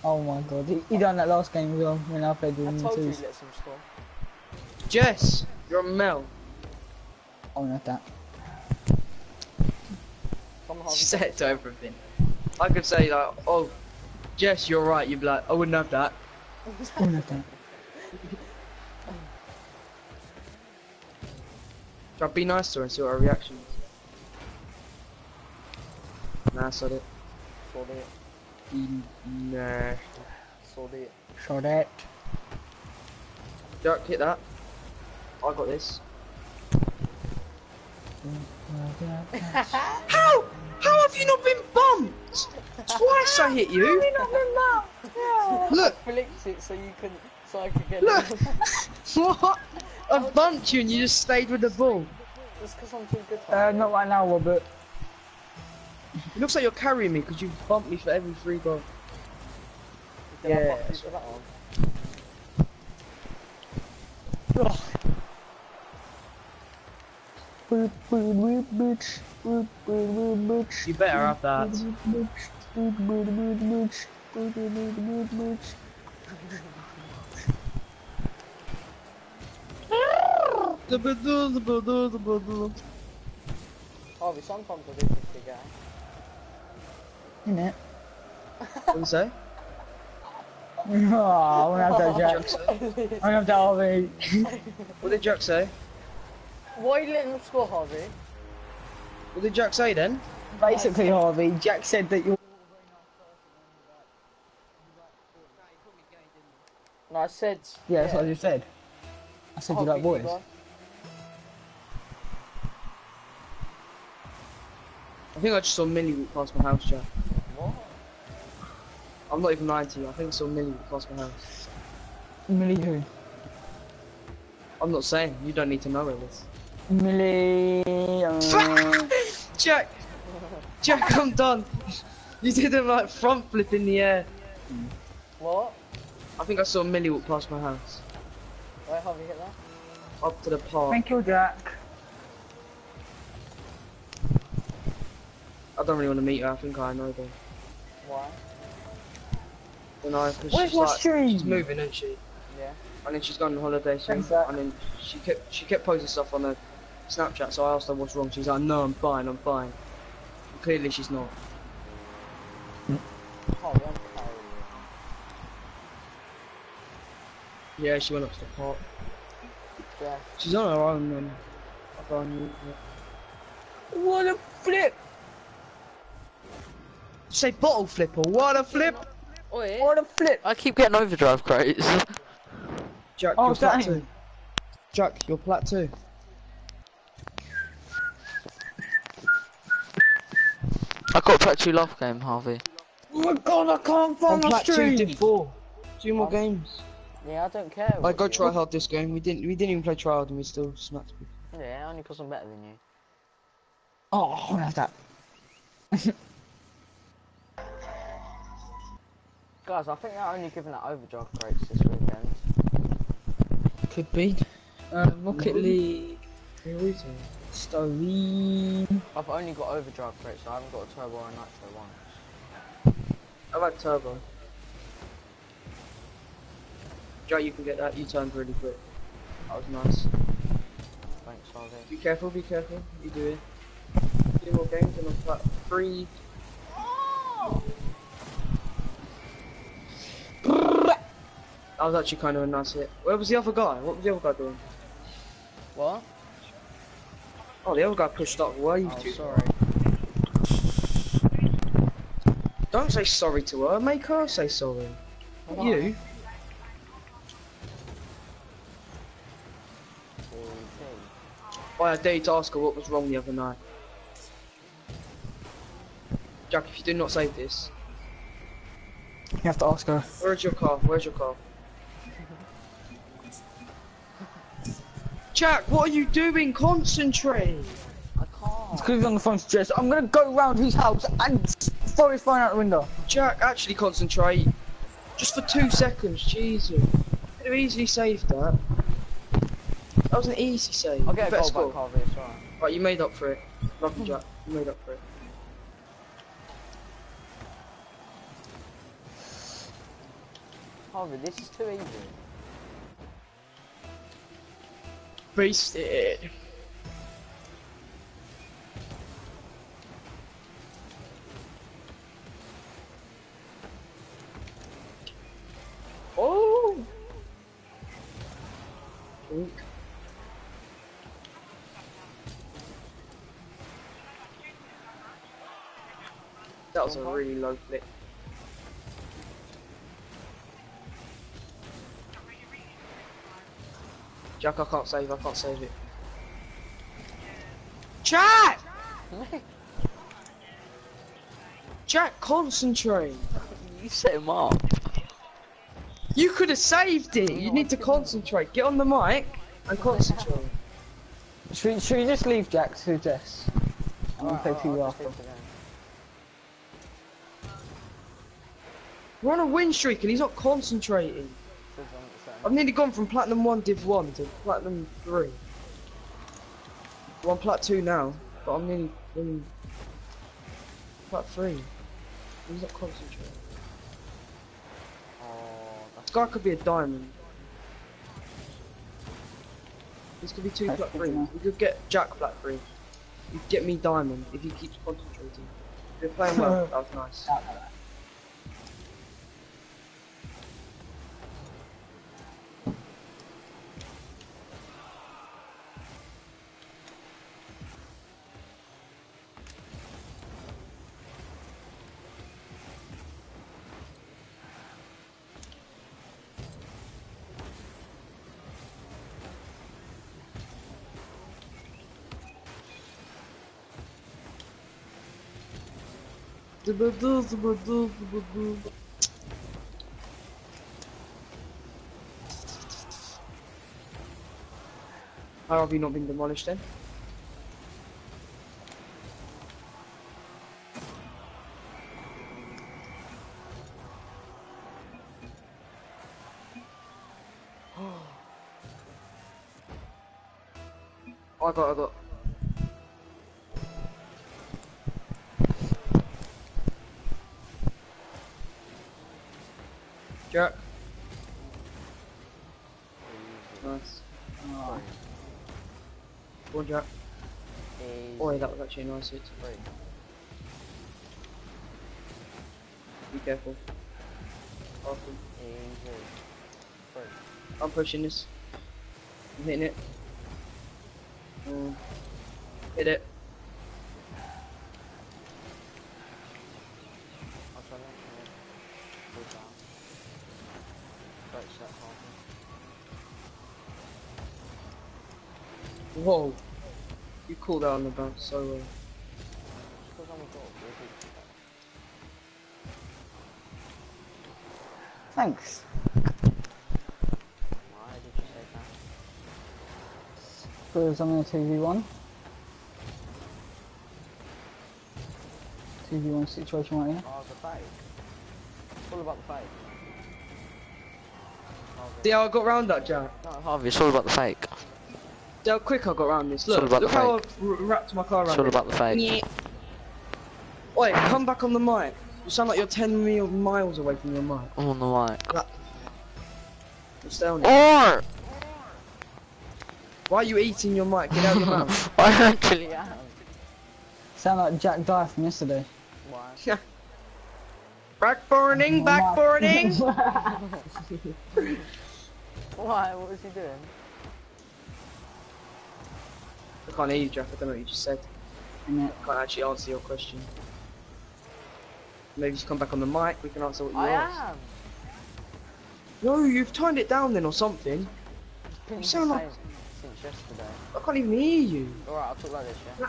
Oh my god, he, he done that last game as well when I played with I him told you too. he lets him score. Jess, you're a Mel. Oh, not that. Come Harvey. She said it to everything. I could say like, oh, Jess, you're right. You'd be like, I wouldn't have that. Oh, not have that. Try to be nice to her and see what her reaction is. Nah, I said it. Scored it. Mm, Nah. Scored it. Show that. Jack, hit that. I got this. How? How have you not been bumped? Twice I hit you. How have we not been bumped? Look, Flicked it so you can, so I could get Look. it. what? I bumped you and you just stayed with the ball. It's because I'm too good. Uh, not right now, Robert. It looks like you're carrying me because you've bumped me for every free goal. Did I yeah. bump you for that one? Boop, bitch. Harvey, sometimes I do think big out. Innit? What do you say? Oh, I'm gonna have that, Jack. Jack say? I'm gonna have that, Harvey. What did Jack say? Why are you letting them score, Harvey? What did Jack say then? Basically, Harvey, Jack said that you're. No, I said. Yeah, that's what I just said. I said you Harvey, like boys. I think I just saw Millie walk past my house, Jack. What? I'm not even lying to you. I think I saw Millie walk past my house. Millie who? I'm not saying. You don't need to know this. Millie. Uh, Jack! Jack, I'm done. You did a like front flip in the air. What? I think I saw Millie walk past my house. Wait, Harvey, hit that? Up to the park. thank you, Jack. I don't really want to meet her. I think I know though. Why? You know, because Where's she's my like, stream? she's moving, isn't she? Yeah. And then she's gone on holiday soon. Thanks, Zach. And then she kept she kept posting stuff on her Snapchat. So I asked her what's wrong. She's like, No, I'm fine. I'm fine. And clearly she's not. Oh, Harvey, Yeah, she went up to the park. Yeah. She's on her own then. I. What a flip! You say bottle flipper, what a flip! Oi. What a flip! I keep getting overdrive crates. Jack, oh, you're dang. plat too. Jack, you're too. I got plat 2 last game, Harvey. Oh my god, I can't find I'm my stream! Two, four. two more um, games. Yeah, I don't care. I what go you- try hard this game. We didn't. We didn't even play try hard, and we still smacked people. Yeah, only because I'm better than you. Oh, I wanna have that. Guys, I think they're only giving out overdrive crates this weekend. Could be. Uh, Rocket No. League Here we go. story. I've only got overdrive crates. so I haven't got a turbo or a nitro one. I like turbo. Joe, you can get that. You turned really quick. That was nice. Thanks, Harvey. Be careful. Be careful. You do it. Two more games and I'm plat three. That was actually kind of a nice hit. Where was the other guy? What was the other guy doing? What? Oh, the other guy pushed up way Oh, too sorry. Don't say sorry to her. Make her say sorry. Not you. Okay. Oh, I dare to ask her what was wrong the other night. Jack, if you do not save this, You have to ask her. where's your car? Where's your car? Jack, what are you doing? Concentrate. I can't. It's because he's on the phone to Jess. I'm gonna go round his house and throw his phone out the window. Jack, actually concentrate. Just for two seconds, Jesus. Could have easily saved that. That was an easy save. I'll get a Better goal score. back, Harvey, it's alright. Right, you made up for it. Love you, Jack. You made up for it. Harvey, this is too easy. Beast it. Oh! Oink. That was a really low flick. Jack, I can't save, I can't save it. Jack! Jack, concentrate! You set him up. You could have saved it! You need to concentrate. Get on the mic and concentrate. Should we, should we just leave Jack to Jess? And we'll Alright, play alright, TV I'll after. We're on a win streak and he's not concentrating. I've nearly gone from Platinum 1 Div 1 to Platinum 3. Well, I'm Plat 2 now, but I'm nearly in Plat 3. He's not concentrating. Oh, This guy could be a diamond. This could be two Plat good 3. We could get Jack Plat 3. You get me diamond if he keeps concentrating. If You're playing well, that was nice. How have you not been demolished then? I got, I got. Go on, Jack. easy. Oh, yeah, that was actually a nice hit. Three. Be careful. Awesome. I'm pushing this. I'm hitting it. Mm. Hit it. Harvey. Whoa. Out on the bounce so well. Of course on the top. Thanks. Why did you say that? Because I'm in a 2v1. 2v1 situation right here. Oh, the fake. It's all about the fake. Harvey. See how I got round that, Jack? No, Harvey, it's all about the fake. See how quick I got round this? Look, look the how I wrapped my car around. It's around all it. about the fake. Yeah. Oi, come back on the mic. You sound like you're 10 mil miles away from your mic. I'm on the mic. Stay on it. Or Why are you eating your mic? Get out of your mouth. I actually am. Sound like Jack Dye from yesterday. Why? Backboarding, backboarding! Why? What was he doing? I can't hear you, Jeff. I don't know what you just said. I can't actually answer your question. Maybe just come back on the mic, we can answer what you I asked. am. No, you've turned it down then or something. You sound like- since yesterday. I can't even hear you. Alright, I'll talk like this, yeah?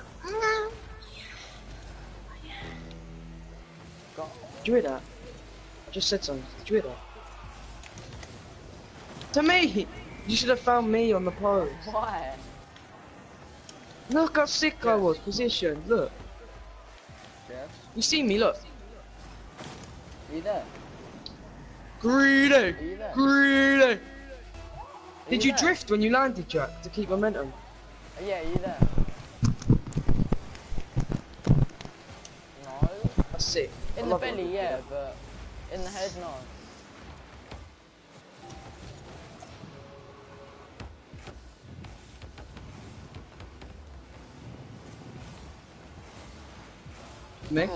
Got Did you hear that? I just said something. Did you hear that? To me! You should have found me on the post. Why? Look how sick I was, positioned, Look. Jeff? You see me, look. Are you there? Greedy! There? Greedy! Did you drift when you landed, Jack, to keep momentum? Yeah, there? No. That's sick. I In the love it. belly, yeah, but in the head, no. Me?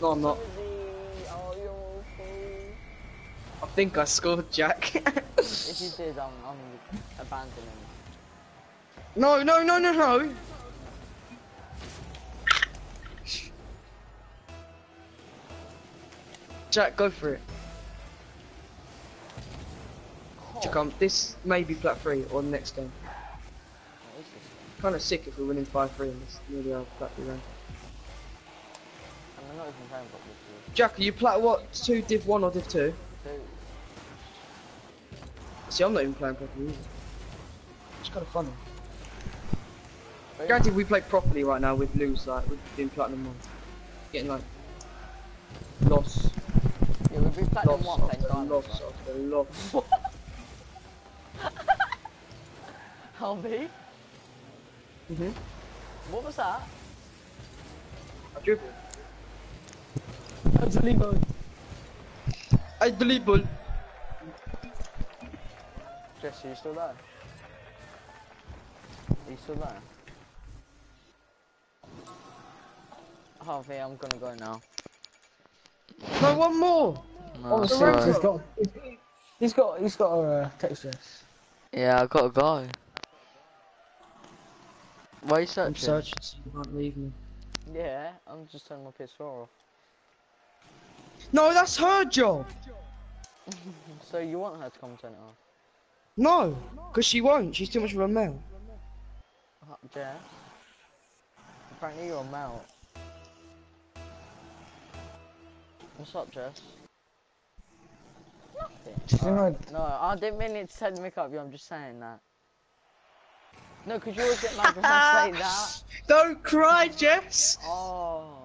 No, I'm not. Susie, you're awful. I think I scored, Jack. If you did, I'm, I'm abandoning. no, no, no, no, no! Jack, go for it. Jack, um, this may be plat 3 or the next game. What is this? Kind of sick if we're winning 5-3 in this nearly our plat 3 round. I'm not even playing properly Jack, are you plat what? 2 div 1 or div 2? you. See, I'm not even playing properly either. It's kind of funny. Granted, we play properly right now with lose, like, we're doing platinum 1. Getting like, loss, Yeah, we've been platinum loss one playing after diamonds. loss after loss. Harvey, mm-hmm. what was that? I dribble. I dribble. I dribble. Jesse, you still there? Are you still there? Harvey, I'm gonna go now. No, one more. No, Oh, sorry. He's got, he's got, he's got a uh, text us. Yeah, I gotta go. Why are you searching? I'm searching? searching, so you can't leave me. Yeah, I'm just turning my PS4 off. No, that's her job. So you want her to come turn it off? No, because she won't. She's too much of a male. Uh, Jess? Apparently you're a male. What's up, Jess? Nothing. You know, No, I didn't mean it to the up you, I'm just saying that. No, because you always get mad when I say that. Don't cry, Jess. Oh.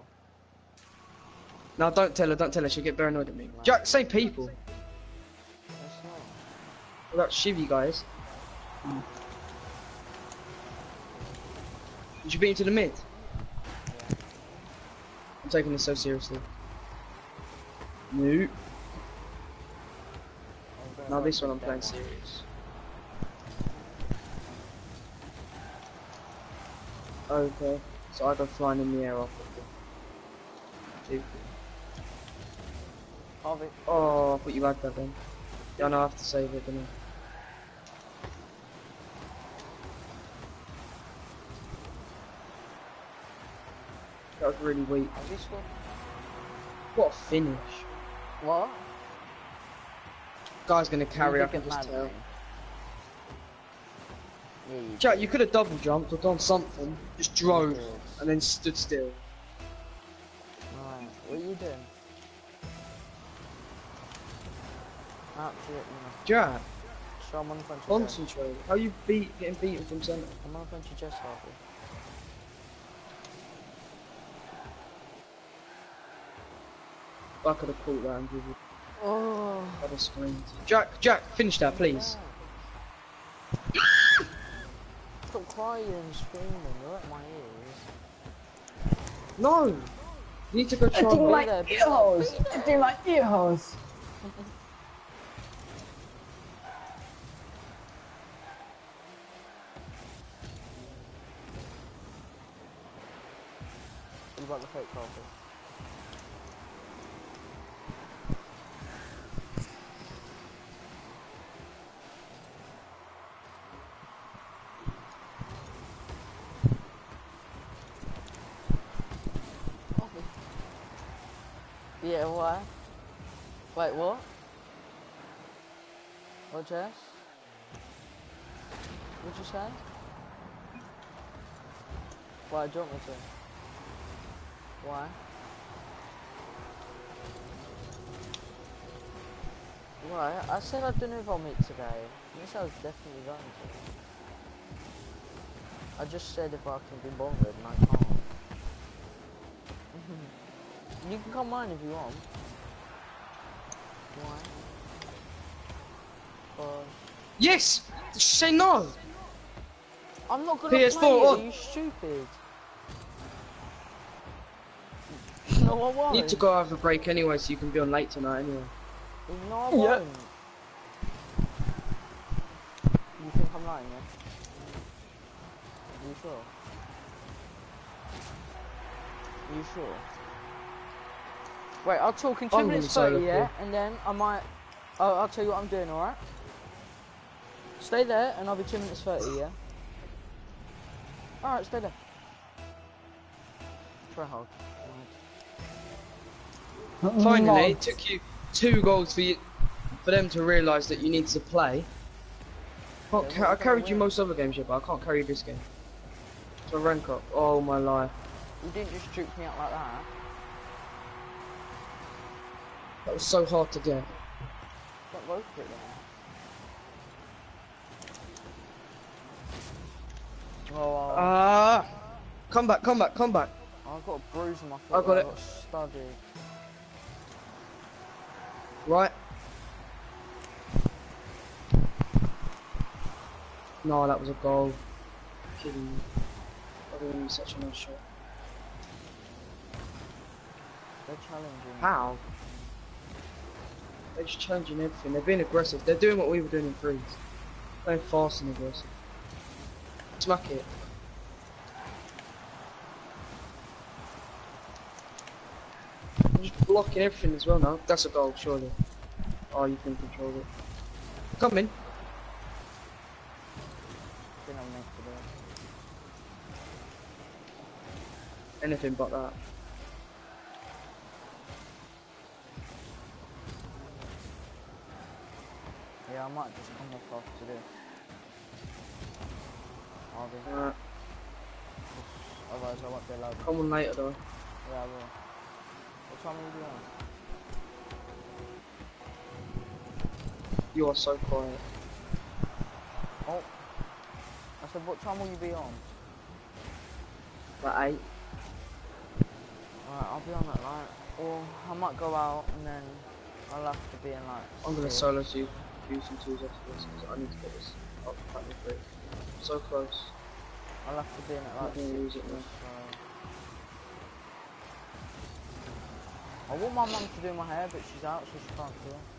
No, don't tell her. Don't tell her. She'll get very annoyed at me. Jack, say people. What about Shivy guys? Did you beat him to the mid? I'm taking this so seriously. Nope. Now this one I'm playing serious. Okay, so I go flying in the air off of the... Harvey. Oh, I thought you had that then. Yeah, no, I have to save it, don't I? That was really weak. Have you scored? What a finish. What? Guy's gonna carry You up get and just mad at tell. me. Yeah, you Jack, you could have double jumped or done something. Just drove did. and then stood still. Right, what are you doing? Absolutely nothing. Jack, So I'm on the front of concentrate. How are you beat getting beaten from centre? I'm on the front of Jess, Harvey. I could have caught that and give you Oh. other screens. Jack, Jack, finish that, please. Stop crying and screaming, you're at my ears. No! You need to go try and my there, be holes. I do my ear holes. What about the fake coffee? Why? Wait, what? What, Jess? What'd you say? Why, do you want me to? Why? Why? I said I didn't vomit today. Yes, I was definitely going to. I just said if I can be bothered and I can't. you can come mine if you want. Why? Because Yes! Say no! I'm not gonna PS4 play on. are you stupid? no, I won't. Need to go have a break anyway so you can be on late tonight anyway. No, I Yeah. won't. You think I'm lying, yeah? you sure? you sure? Wait, I'll talk in 2 I'm minutes gonna 30, yeah? that, And then I might... Oh, I'll tell you what I'm doing, alright? Stay there, and I'll be 2 minutes 30, yeah? Alright, stay there. Try hard. Finally, it took you two goals for you, for them to realise that you need to play. Can't Yeah, ca- I carried you most other games, yeah, but I can't carry this game. So rank up. Oh my life. You didn't just juke me out like that. That was so hard to get. Don't go for it then. Oh, Ah! Come back, come back, come back. I've got a bruise on my foot. I got where it. got studied. Right. No, that was a goal. Kidding me. That would such a nice shot. They're challenging. How? They're just changing everything. They're being aggressive. They're doing what we were doing in threes. Playing fast and aggressive. Smack it. They're just blocking everything as well now. That's a goal, surely. Oh, you can control it. Come in. I'm. Anything but that. Yeah, I might just come off after this. I'll be. Alright. Otherwise, I won't be allowed. Come on later though. Yeah, I will. What time are you doing? You are so quiet. Oh. I said, what time will you be on? Like eight. Alright, I'll be on at like, or I might go out and then I'll have to be in like. I'm gonna solo you using twos after this because I need to get this up. So close. I'll have to be in Not like six. lose it now. so- I want my mum to do my hair, but she's out, so she can't do it.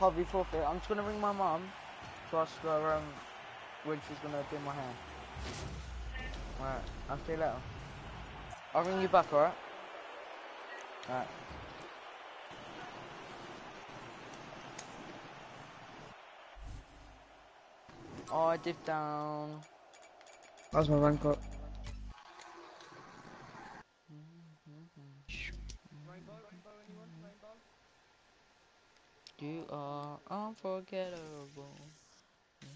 probably forfeit. I'm just gonna ring my mum to ask her um, when she's gonna do my hair. Alright, I'll see you later. I'll ring you back, alright? Alright. Oh, I dipped down. That's my rank up. You are unforgettable. I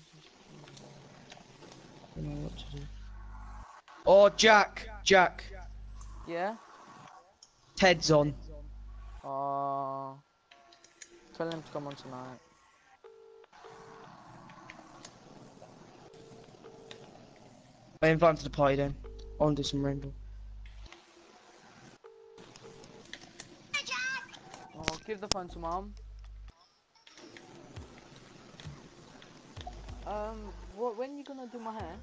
don't know what to do. Oh, Jack! Jack! Yeah? Ted's on. Oh. Tell him to come on tonight. I invite him to the party then. I want to do some rainbow. Oh, give the phone to mom. Um, what? When you gonna do my hair?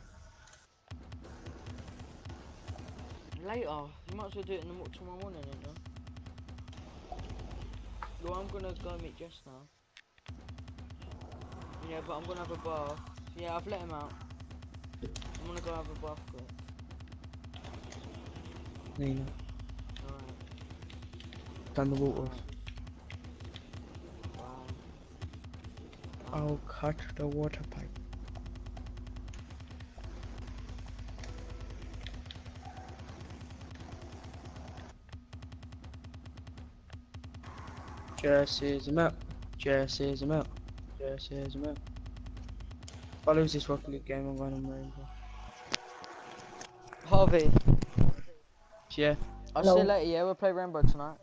Later. You might as well do it in the tomorrow morning, you know. Well, I'm gonna go meet Jess now. Yeah, but I'm gonna have a bath. Yeah, I've let him out. I'm gonna go have a bath quick. Nina. Alright. Down the water. Wow. I'll cut the water pipe. Jess is a map. Jess is a map. Jess is a map. If I lose this Rocket League game, I'm going on rainbow. Harvey, Yeah. I'll see you later, yeah? We'll play Rainbow tonight.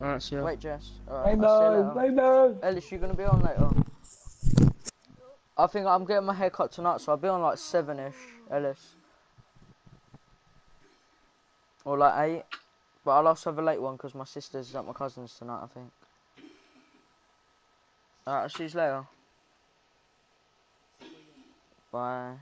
Alright, see ya. Wait, Jess. Alright, I'll see rainbow. Ellis, you gonna be on later? I think I'm getting my hair cut tonight, so I'll be on like seven-ish, Ellis. Or like eight. But I'll also have a late one because my sister's at my cousin's tonight, I think. Alright, I'll see you later. Bye.